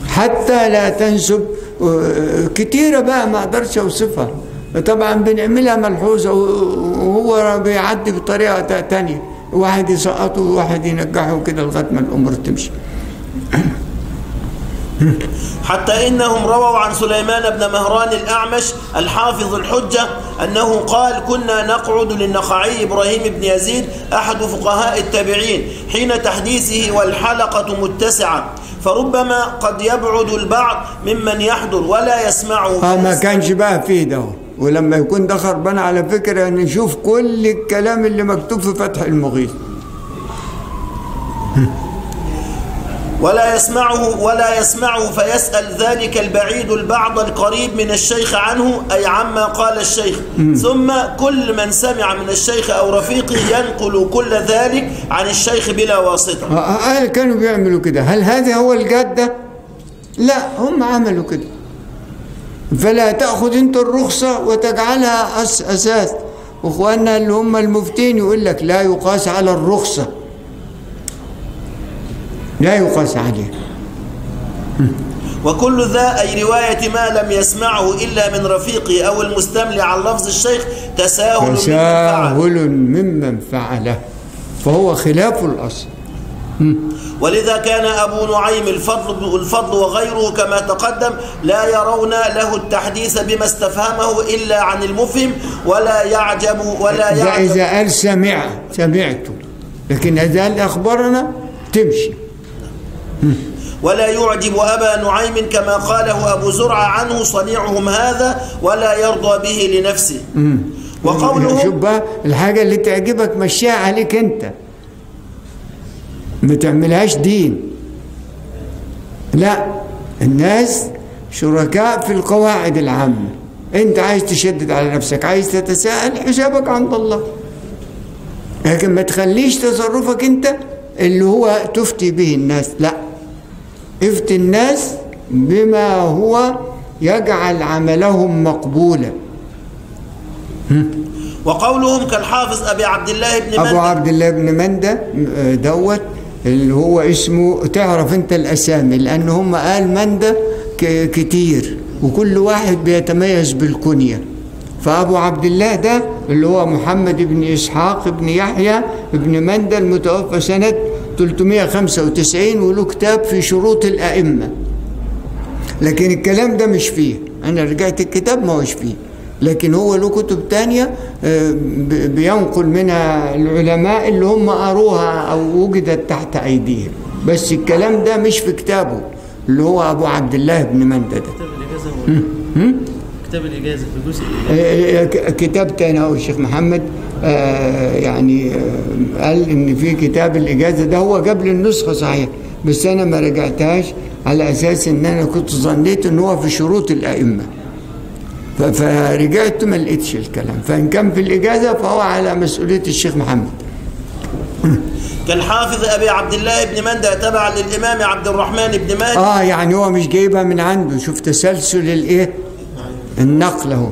حتى لا تنسب آه، كتيرة بقى ما أقدرش أوصفها. طبعا بنعملها ملحوظة وهو بيعدي بطريقة تا- تانية. واحد يسقطه وواحد ينجحه كده لغاية ما الأمور تمشي. حتى إنهم رووا عن سليمان بن مهران الأعمش الحافظ الحجة أنه قال كنا نقعد للنخعي إبراهيم بن يزيد أحد فقهاء التابعين حين تحديثه والحلقة متسعة. فربما قد يبعد البعض ممن يحضر ولا يسمعه آه ما كانش بقى فيه ده. ولما يكون ده خربان على فكرة نشوف كل الكلام اللي مكتوب في فتح المغيث. ولا يسمعه ولا يسمعه فيسأل ذلك البعيد البعض القريب من الشيخ عنه أي عما قال الشيخ. ثم كل من سمع من الشيخ أو رفيقه ينقل كل ذلك عن الشيخ بلا واسطة. آه، آه، كانوا بيعملوا كده. هل هذا هو الجدة؟ لا هم عملوا كده. فلا تأخذ أنت الرخصة وتجعلها أس أساس. واخواننا اللي هم المفتين يقول لك لا يقاس على الرخصة. لا يقاس عليه. وكل ذا أي رواية ما لم يسمعه إلا من رفيقه أو المستملي عن لفظ الشيخ تساهل تساهل ممن فعله. فهو خلاف الأصل. ولذا كان أبو نعيم الفضل, الفضل وغيره كما تقدم لا يرون له التحديث بما استفهمه إلا عن المفهم ولا يعجب ولا يعجب إذا قال سمع سمعته لكن إذا قال أخبرنا تمشي. ولا يعجب أبا نعيم كما قاله أبو زرعة عنه صنيعهم هذا ولا يرضى به لنفسه. شوف وقوله بقى الحاجة اللي تعجبك مشيها عليك أنت. ما تعملهاش دين. لا الناس شركاء في القواعد العامة. أنت عايز تشدد على نفسك عايز تتساءل حسابك عند الله. لكن ما تخليش تصرفك أنت اللي هو تفتي به الناس لا. افتي الناس بما هو يجعل عملهم مقبولا. وقولهم كالحافظ أبي عبد الله بن أبو مندى عبد الله بن مندى آه، دوت اللي هو اسمه تعرف أنت الأسامي لأن هم قال مندى ك- كتير وكل واحد بيتميز بالكنية. فأبو عبد الله ده اللي هو محمد بن إسحاق بن يحيى بن مندى المتوفى سنة 395 وله كتاب في شروط الأئمة. لكن الكلام ده مش فيه. أنا رجعت الكتاب ما هوش فيه. لكن هو له كتب تانية آه، بينقل منها العلماء اللي هم قروها أو وجدت تحت أيديهم. بس الكلام ده مش في كتابه اللي هو أبو عبد الله بن مندى ده كتاب الإجازة في جزء آه، ك- كتاب تاني أهو الشيخ محمد. آه، يعني آه، قال إن في كتاب الإجازة ده هو جاب لي النسخة صحيح بس أنا ما رجعتهاش على أساس إن أنا كنت ظنيت إن هو في شروط الأئمة. فرجعت ما لقيتش الكلام. فإن كان في الإجازة فهو على مسؤولية الشيخ محمد. كالحافظ أبي عبد الله بن مندى تبعا للإمام عبد الرحمن بن مهدي آه يعني هو مش جايبها من عنده. شوف تسلسل الإيه؟ النقل أهو.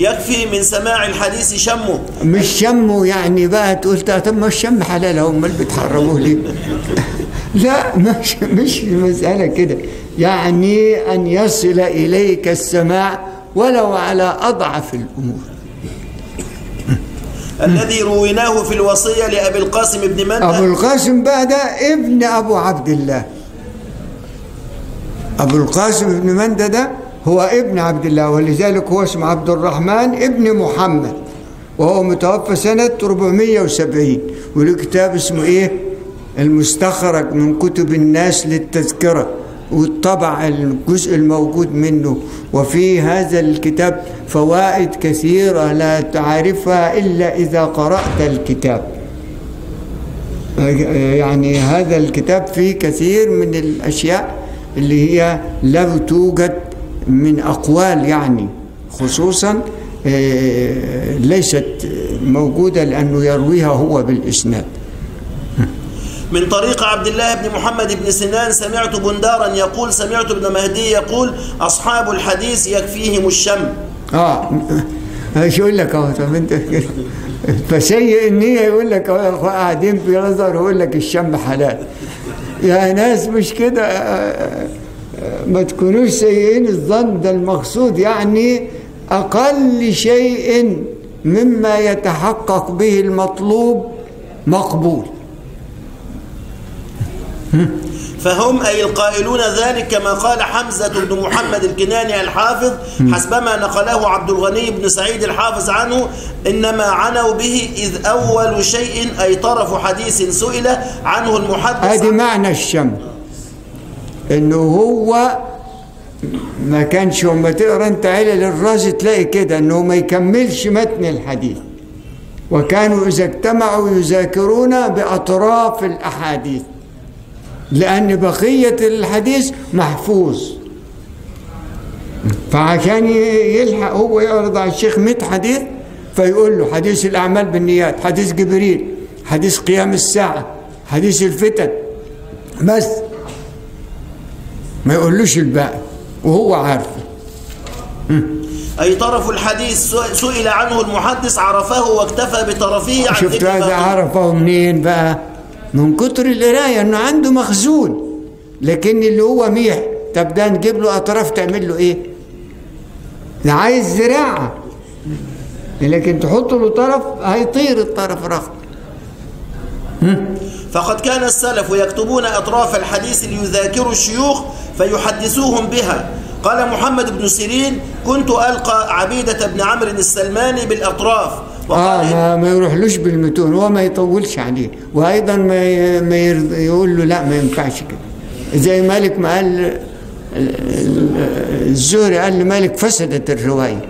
يكفي من سماع الحديث شمه مش شمه يعني بقى تقول طب ما الشم حلال اهو امال بتحرموه ليه؟ [LAUGHS] لا مش مش المسألة كده. يعني أن يصل إليك السماع ولو على أضعف الأمور. [LAUGHS] الذي رويناه في الوصية لأبي القاسم بن مندى. أبو القاسم بقى ده ابن أبو عبد الله. أبو القاسم بن مندى ده هو ابن عبد الله ولذلك هو اسمه عبد الرحمن ابن محمد وهو متوفى سنة 470 وله كتاب اسمه إيه؟ المستخرج من كتب الناس للتذكرة والطبع الجزء الموجود منه. وفي هذا الكتاب فوائد كثيرة لا تعرفها إلا إذا قرأت الكتاب. يعني هذا الكتاب فيه كثير من الأشياء اللي هي لا توجد من أقوال يعني خصوصا آه، ليست موجودة لأنه يرويها هو بالإسناد. من طريق عبد الله بن محمد بن سنان سمعت بندارا يقول سمعت ابن مهدي يقول أصحاب الحديث يكفيهم الشم. آه إيش يقول لك؟ اهو طب أنت فسيء النية يقول لك اخوة قاعدين في نظر يقول لك الشم حلال. يا ناس مش كده آه، آه، ما تكونوش سيئين الظن ده المقصود يعني أقل شيء مما يتحقق به المطلوب مقبول. فهم أي القائلون ذلك كما قال حمزة بن محمد الكناني الحافظ حسبما نقله عبد الغني بن سعيد الحافظ عنه إنما عنوا به إذ أول شيء أي طرف حديث سئل عنه المحدث ادي معنى الشم إنه هو ما كانش لما تقرأ أنت علل الرازي تلاقي كده إنه ما يكملش متن الحديث. وكانوا إذا اجتمعوا يذاكرون بأطراف الأحاديث لأن بقية الحديث محفوظ. فعشان يلحق هو يعرض على الشيخ 100 حديث فيقول له حديث الأعمال بالنيات حديث جبريل حديث قيام الساعة حديث الفتن. بس ما يقولوش الباقي وهو عارفه أي طرف الحديث سئ- سئل عنه المحدث عرفه واكتفى بطرفه عن شفت هذا عرفه منين بقى؟ من كتر القراية إنه عنده مخزون. لكن اللي هو ميح طب ده نجيب له أطراف تعمل له إيه؟ ده عايز زراعة. لكن تحط له طرف هيطير الطرف رغم فقد كان السلف يكتبون أطراف الحديث ليذاكروا الشيوخ فيحدثوهم بها. قال محمد بن سيرين كنت ألقى عبيدة بن عمرو السلماني بالأطراف. وقال ما, ما يروحلوش بالمتون هو ما يطولش عليه. وأيضا ما ي- ما يرض- يقول له لا ما ينفعش كده. زي مالك ما قال ال- ال- الزهري قال لمالك فسدت الرواية.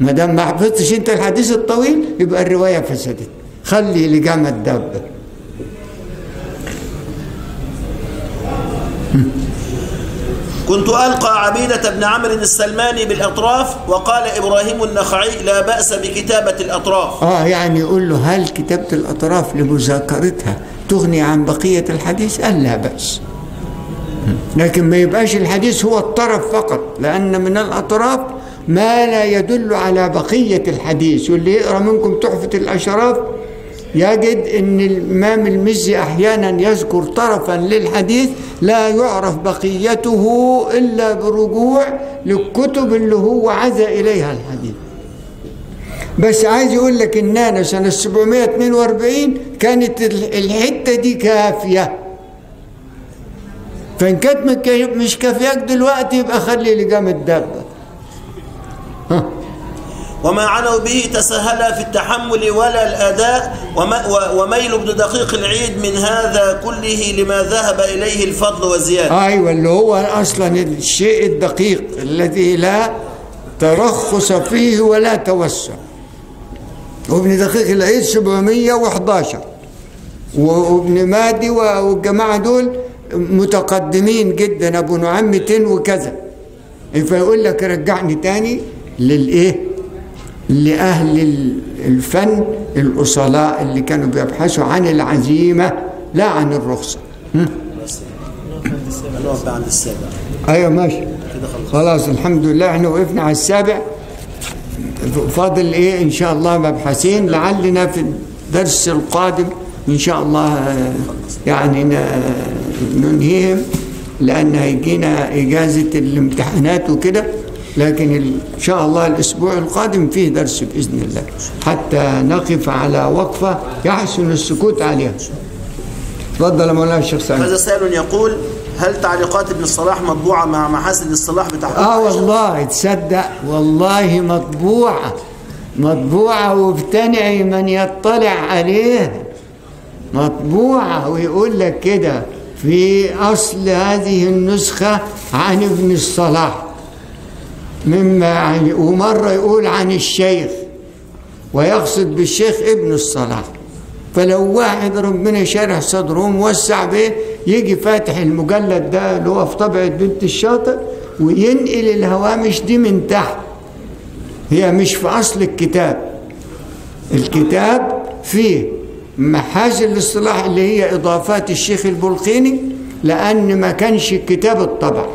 ما دام ما حفظتش انت الحديث الطويل يبقى الرواية فسدت. خلي لجام الدابه كنت ألقى عبيدة بن عمرو السلماني بالأطراف وقال إبراهيم النخعي لا بأس بكتابة الأطراف. آه يعني يقول له هل كتابة الأطراف لمذاكرتها تغني عن بقية الحديث؟ قال لا بأس. لكن ما يبقاش الحديث هو الطرف فقط لأن من الأطراف ما لا يدل على بقية الحديث واللي يقرأ منكم تحفة الأشراف يجد أن الإمام المزي أحيانا يذكر طرفا للحديث لا يعرف بقيته إلا بالرجوع للكتب اللي هو عزى إليها الحديث. بس عايز يقول لك ان أنا سنه 742 كانت ال- الحتة دي كافية. فإن كانت مش كافياك دلوقتي يبقى خلي لجام الدابة. وما عنوا به تسهل في التحمل ولا الأداء. وميل ابن دقيق العيد من هذا كله لما ذهب إليه الفضل وزيادة أيوه اللي هو أصلا الشيء الدقيق الذي لا ترخص فيه ولا توسع. وابن دقيق العيد 711 وابن مادي والجماعة دول متقدمين جدا أبو نعيم 200 وكذا. فيقول لك رجعني تاني للإيه؟ لأهل ال- الفن الأصلاء اللي كانوا بيبحثوا عن العزيمة لا عن الرخصة. بقى عند السابع أيوة ماشي. خلاص الحمد لله إحنا وقفنا على السابع. فاضل إيه؟ إن شاء الله مبحثين. لعلنا في الدرس القادم إن شاء الله يعني ننهيهم لأن هيجينا إجازة الامتحانات وكده. لكن إن شاء الله الأسبوع القادم فيه درس بإذن الله. حتى نقف على وقفة يحسن السكوت عليها. تفضل مولانا الشيخ سعيد. هذا سائل يقول هل تعليقات ابن الصلاح مطبوعة مع محاسن الصلاح بتحقيق آه؟ والله تصدق والله مطبوعة. مطبوعة وابتنعي من يطلع عليها مطبوعة ويقول لك كده. في أصل هذه النسخة عن ابن الصلاح. مما يعني ومرة يقول عن الشيخ ويقصد بالشيخ ابن الصلاح. فلو واحد ربنا شرح صدره موسع به يجي فاتح المجلد ده اللي هو في طبعة بنت الشاطئ وينقل الهوامش دي من تحت. هي مش في أصل الكتاب. الكتاب فيه محاسن الاصطلاح اللي هي إضافات الشيخ البلقيني لأن ما كانش الكتاب الطبع.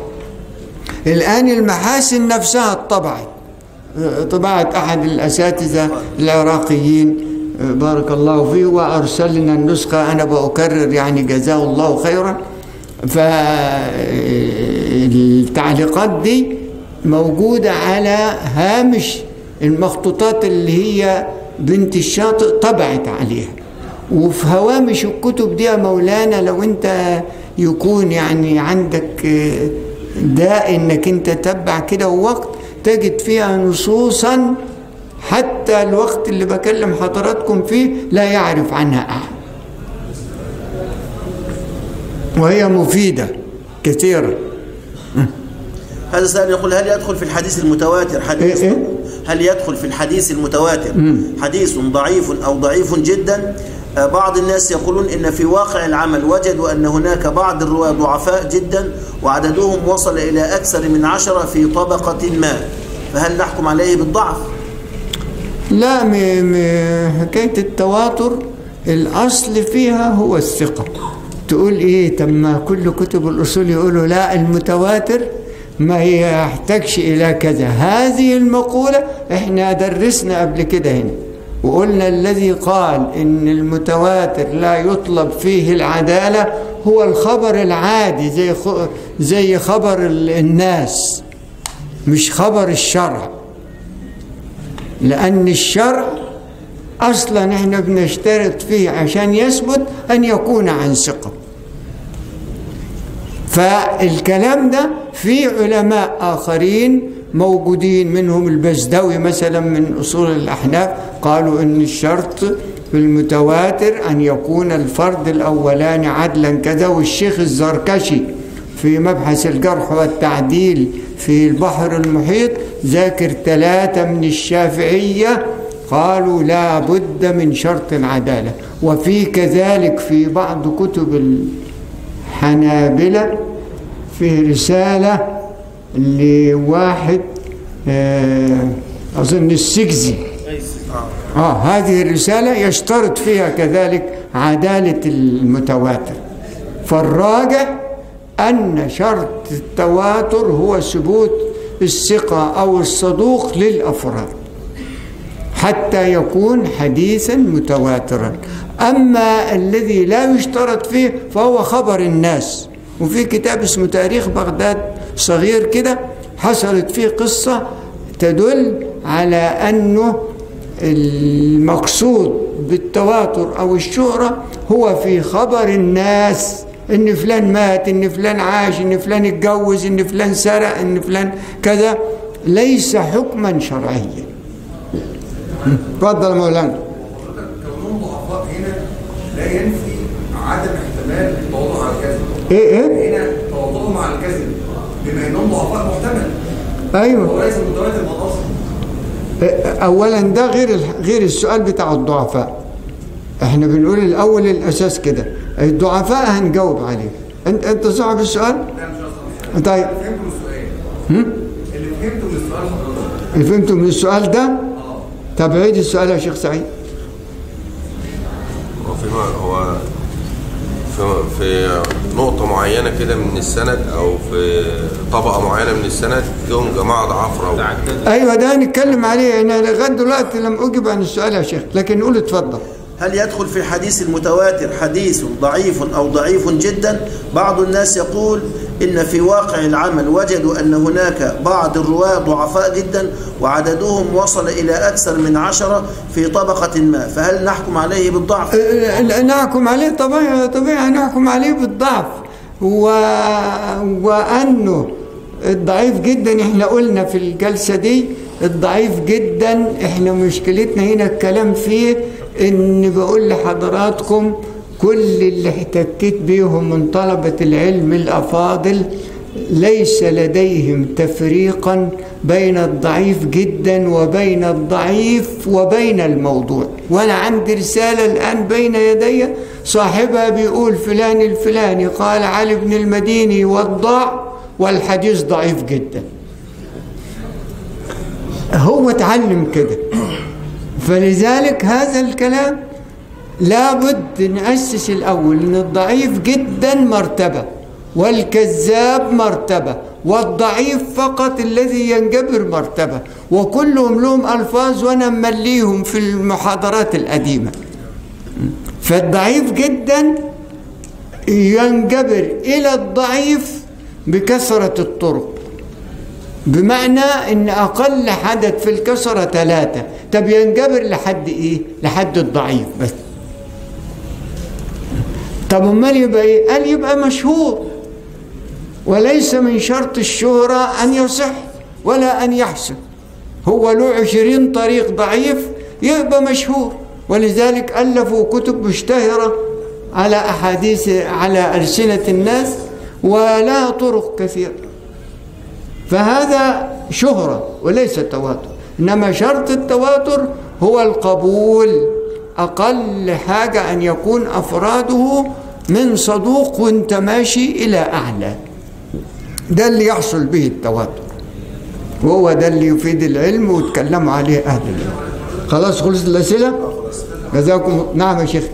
الآن المحاسن نفسها اتطبعت طبعت أحد الأساتذة العراقيين بارك الله فيه وأرسل لنا النسخة أنا بأكرر يعني جزاه الله خيرا. فالتعليقات دي موجودة على هامش المخطوطات اللي هي بنت الشاطئ طبعت عليها. وفي هوامش الكتب دي يا مولانا لو أنت يكون يعني عندك داء إنك أنت تتبع كده ووقت تجد فيها نصوصا حتى الوقت اللي بكلم حضراتكم فيه لا يعرف عنها أحد. وهي مفيدة كثيرة هذا سائل يقول هل يدخل في الحديث المتواتر؟ حديث إيه إيه؟ هل يدخل في الحديث المتواتر؟ حديث ضعيف أو ضعيف جدا؟ بعض الناس يقولون إن في واقع العمل وجدوا أن هناك بعض الرواة ضعفاء جدا وعددهم وصل إلى أكثر من عشرة في طبقة ما فهل نحكم عليه بالضعف؟ لا. حكاية التواتر الأصل فيها هو الثقة تقول إيه طب ما كل كتب الأصول يقولوا لا المتواتر ما يحتاجش إلى كذا هذه المقولة إحنا درسنا قبل كده هنا وقلنا الذي قال إن المتواتر لا يطلب فيه العدالة هو الخبر العادي زي. زي خبر ال- الناس مش خبر الشرع لأن الشرع أصلا إحنا بنشترط فيه عشان يثبت أن يكون عن ثقة فالكلام ده في علماء آخرين موجودين منهم البزدوي مثلا من أصول الأحناف قالوا إن الشرط في المتواتر أن يكون الفرد الأولاني عدلا كذا والشيخ الزركشي في مبحث الجرح والتعديل في البحر المحيط ذاكر ثلاثة من الشافعية قالوا لا بد من شرط العدالة. وفي كذلك في بعض كتب الحنابلة في رسالة لواحد آه، أظن السجزي. آه هذه الرسالة يشترط فيها كذلك عدالة المتواتر. فالراجع أن شرط التواتر هو ثبوت الثقة أو الصدوق للأفراد حتى يكون حديثا متواترا. أما الذي لا يشترط فيه فهو خبر الناس. وفي كتاب اسمه تاريخ بغداد صغير كده حصلت فيه قصة تدل على أنه المقصود بالتواتر أو الشهرة هو في خبر الناس إن فلان مات إن فلان عاش إن فلان اتجوز إن فلان سرق إن فلان كذا. ليس حكما شرعيا. تفضل يا مولانا. كونهم ضعفاء هنا لا ينفي عدم احتمال التواضع على الكذب. إيه إيه؟ هنا تواضعهم على الكذب. بما إنهم ضعفاء محتمل. أيوه. هو ليس متواتر بالاصل اولا ده غير غير السؤال بتاع الضعفاء. إحنا بنقول الأول الأساس كده. الضعفاء هنجاوب عليه. انت أنت صاحب السؤال؟ لا مش قصدي طيب. فهمت من السؤال. اللي فهمته من السؤال حضرتك فهمتوا من السؤال ده؟ طب عيد السؤال يا شيخ سعيد. هو في هو في, نقطة معينة كده من السند أو في طبقة معينة من السند فيهم جماعة ضعاف أيوه ده هنتكلم عليه. أنا لغاية دلوقتي لم أجب عن السؤال يا شيخ لكن نقول اتفضل. هل يدخل في الحديث المتواتر حديث ضعيف أو ضعيف جدا بعض الناس يقول إن في واقع العمل وجدوا أن هناك بعض الرواة ضعفاء جدا وعددهم وصل إلى أكثر من عشرة في طبقة ما فهل نحكم عليه بالضعف؟ أه، نحكم عليه طبيعي طبيعي نحكم عليه بالضعف و... وأنه الضعيف جدا إحنا قلنا في الجلسة دي الضعيف جدا إحنا مشكلتنا هنا الكلام فيه ان بقول لحضراتكم كل اللي احتكيت بيهم من طلبة العلم الأفاضل ليس لديهم تفريقا بين الضعيف جدا وبين الضعيف وبين الموضوع. وأنا عندي رسالة الآن بين يدي صاحبها بيقول فلان الفلاني قال علي بن المديني وضاع والحديث ضعيف جدا. هو اتعلم كده. فلذلك هذا الكلام لابد نأسس الأول أن الضعيف جدا مرتبة والكذاب مرتبة والضعيف فقط الذي ينجبر مرتبة وكلهم لهم ألفاظ وأنا مليهم في المحاضرات القديمة. فالضعيف جدا ينجبر إلى الضعيف بكثرة الطرق. بمعنى إن أقل حدث في الكسرة ثلاثة. طب ينجبر لحد إيه؟ لحد الضعيف بس. طب أمال يبقى إيه؟ قال يبقى مشهور. وليس من شرط الشهرة أن يصح ولا أن يحسن. هو له عشرين طريق ضعيف يبقى مشهور. ولذلك ألفوا كتب مشتهرة على أحاديث على ألسنة الناس ولها طرق كثيرة. فهذا شهرة وليس تواتر. إنما شرط التواتر هو القبول. أقل حاجة أن يكون أفراده من صدوق وانت ماشي إلى أعلى. ده اللي يحصل به التواتر. وهو ده اللي يفيد العلم وتكلموا عليه أهل العلم. خلاص خلصت الأسئلة؟ جزاكم نعم يا شيخ.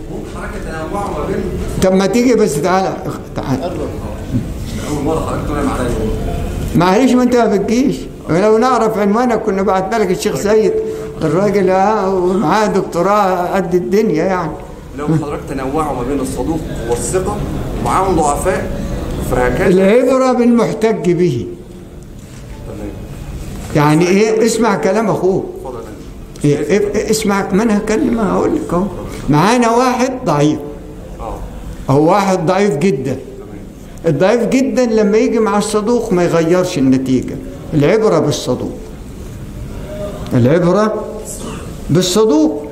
طب ما تيجي بس تعالى تعالى أول مرة حضرتك طالع معلش ما انت ما بتجيش ولو نعرف عنوانك كنا بعتنا لك الشيخ سيد. الراجل آه ومعاه دكتوراه قد الدنيا يعني. لو حضرتك تنوعوا ما بين الصدوق والثقة ومعاهم ضعفاء فهكذا. العبرة بالمحتج به. يعني إيه؟ اسمع كلام أخوك فندم. إيه إيه اسمع ما أنا هكلم هقول لك أهو. معانا واحد ضعيف. آه. هو واحد ضعيف جدا. الضعيف جدا لما يجي مع الصدوق ما يغيرش النتيجة. العبرة بالصدوق. العبرة بالصدوق.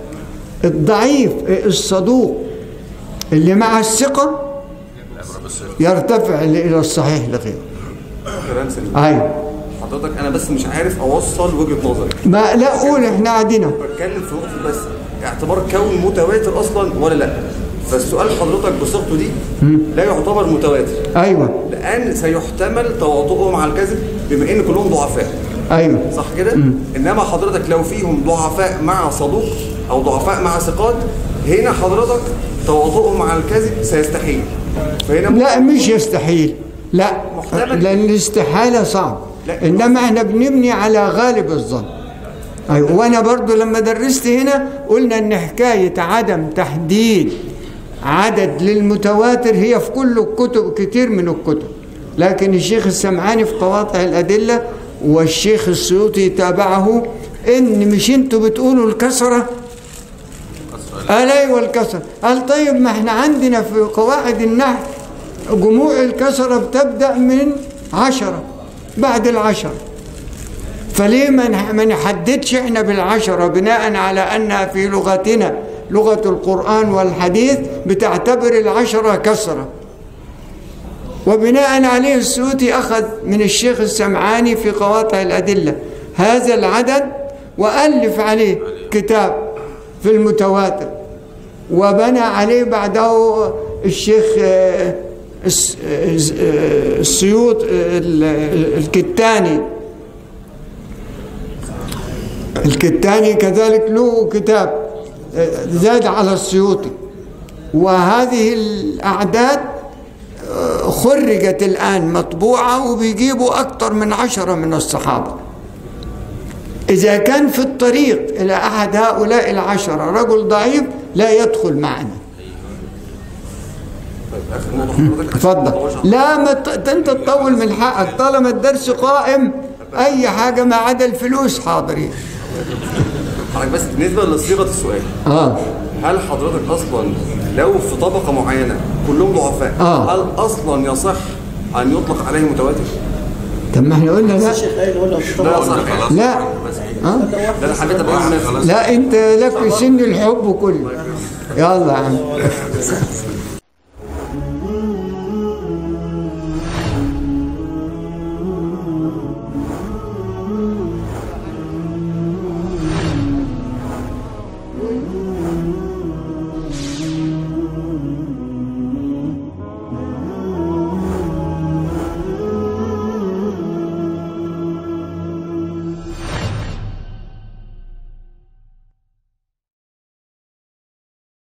الضعيف الصدوق اللي مع الثقة يرتفع إلى الصحيح لغيره. أيوة. حضرتك أنا بس مش عارف أوصل وجهة نظري ما لا قول إحنا قاعدين. بتكلم في نقطة بس اعتبار كون متواتر أصلا ولا لا؟ فالسؤال حضرتك بصيغته دي لا يعتبر متواتر. أيوه. لأن سيحتمل تواطؤهم على الكذب بما إن كلهم ضعفاء. أيوه. صح كده؟ إنما حضرتك لو فيهم ضعفاء مع صدوق أو ضعفاء مع ثقات هنا حضرتك تواطؤهم على الكذب سيستحيل. فهنا لا مش يستحيل. لا محتمل. لأن الاستحالة صعب. لا. إنما إحنا بنبني على غالب الظن. أيوة. وأنا برضو لما درست هنا قلنا إن حكاية عدم تحديد عدد للمتواتر هي في كل الكتب كتير من الكتب. لكن الشيخ السمعاني في قواطع الأدلة والشيخ السيوطي تابعه إن مش أنتوا بتقولوا الكسرة؟ قال أيوه الكسر قال طيب ما إحنا عندنا في قواعد النحو جموع الكسرة بتبدأ من عشرة بعد العشرة. فليه ما نحددش إحنا بالعشرة بناء على أنها في لغتنا لغة القرآن والحديث بتعتبر العشرة كسرة. وبناء عليه السيوطي أخذ من الشيخ السمعاني في قواطع الأدلة هذا العدد وألف عليه كتاب في المتواتر وبنى عليه بعده الشيخ آه، آه، السيوط آه، ال- الكتاني. الكتاني كذلك له كتاب. زاد على السيوطي وهذه الأعداد خرجت الآن مطبوعة وبيجيبوا أكثر من عشرة من الصحابة. إذا كان في الطريق إلى أحد هؤلاء العشرة رجل ضعيف لا يدخل معنا. اتفضل لا ما ت- أنت تطول من حقك. طالما الدرس قائم أي حاجة ما عدا الفلوس حاضرين. حضرتك بس بالنسبة لصيغه السؤال آه. هل حضرتك أصلا لو في طبقة معينة كلهم ضعفاء آه. هل أصلا يصح أن يطلق عليه متواتر؟ طب ما إحنا قلنا لا. لا لا. ده أنا حبيت أبقى مناسب لا انت لك سن الحب كله. يلا يا عم.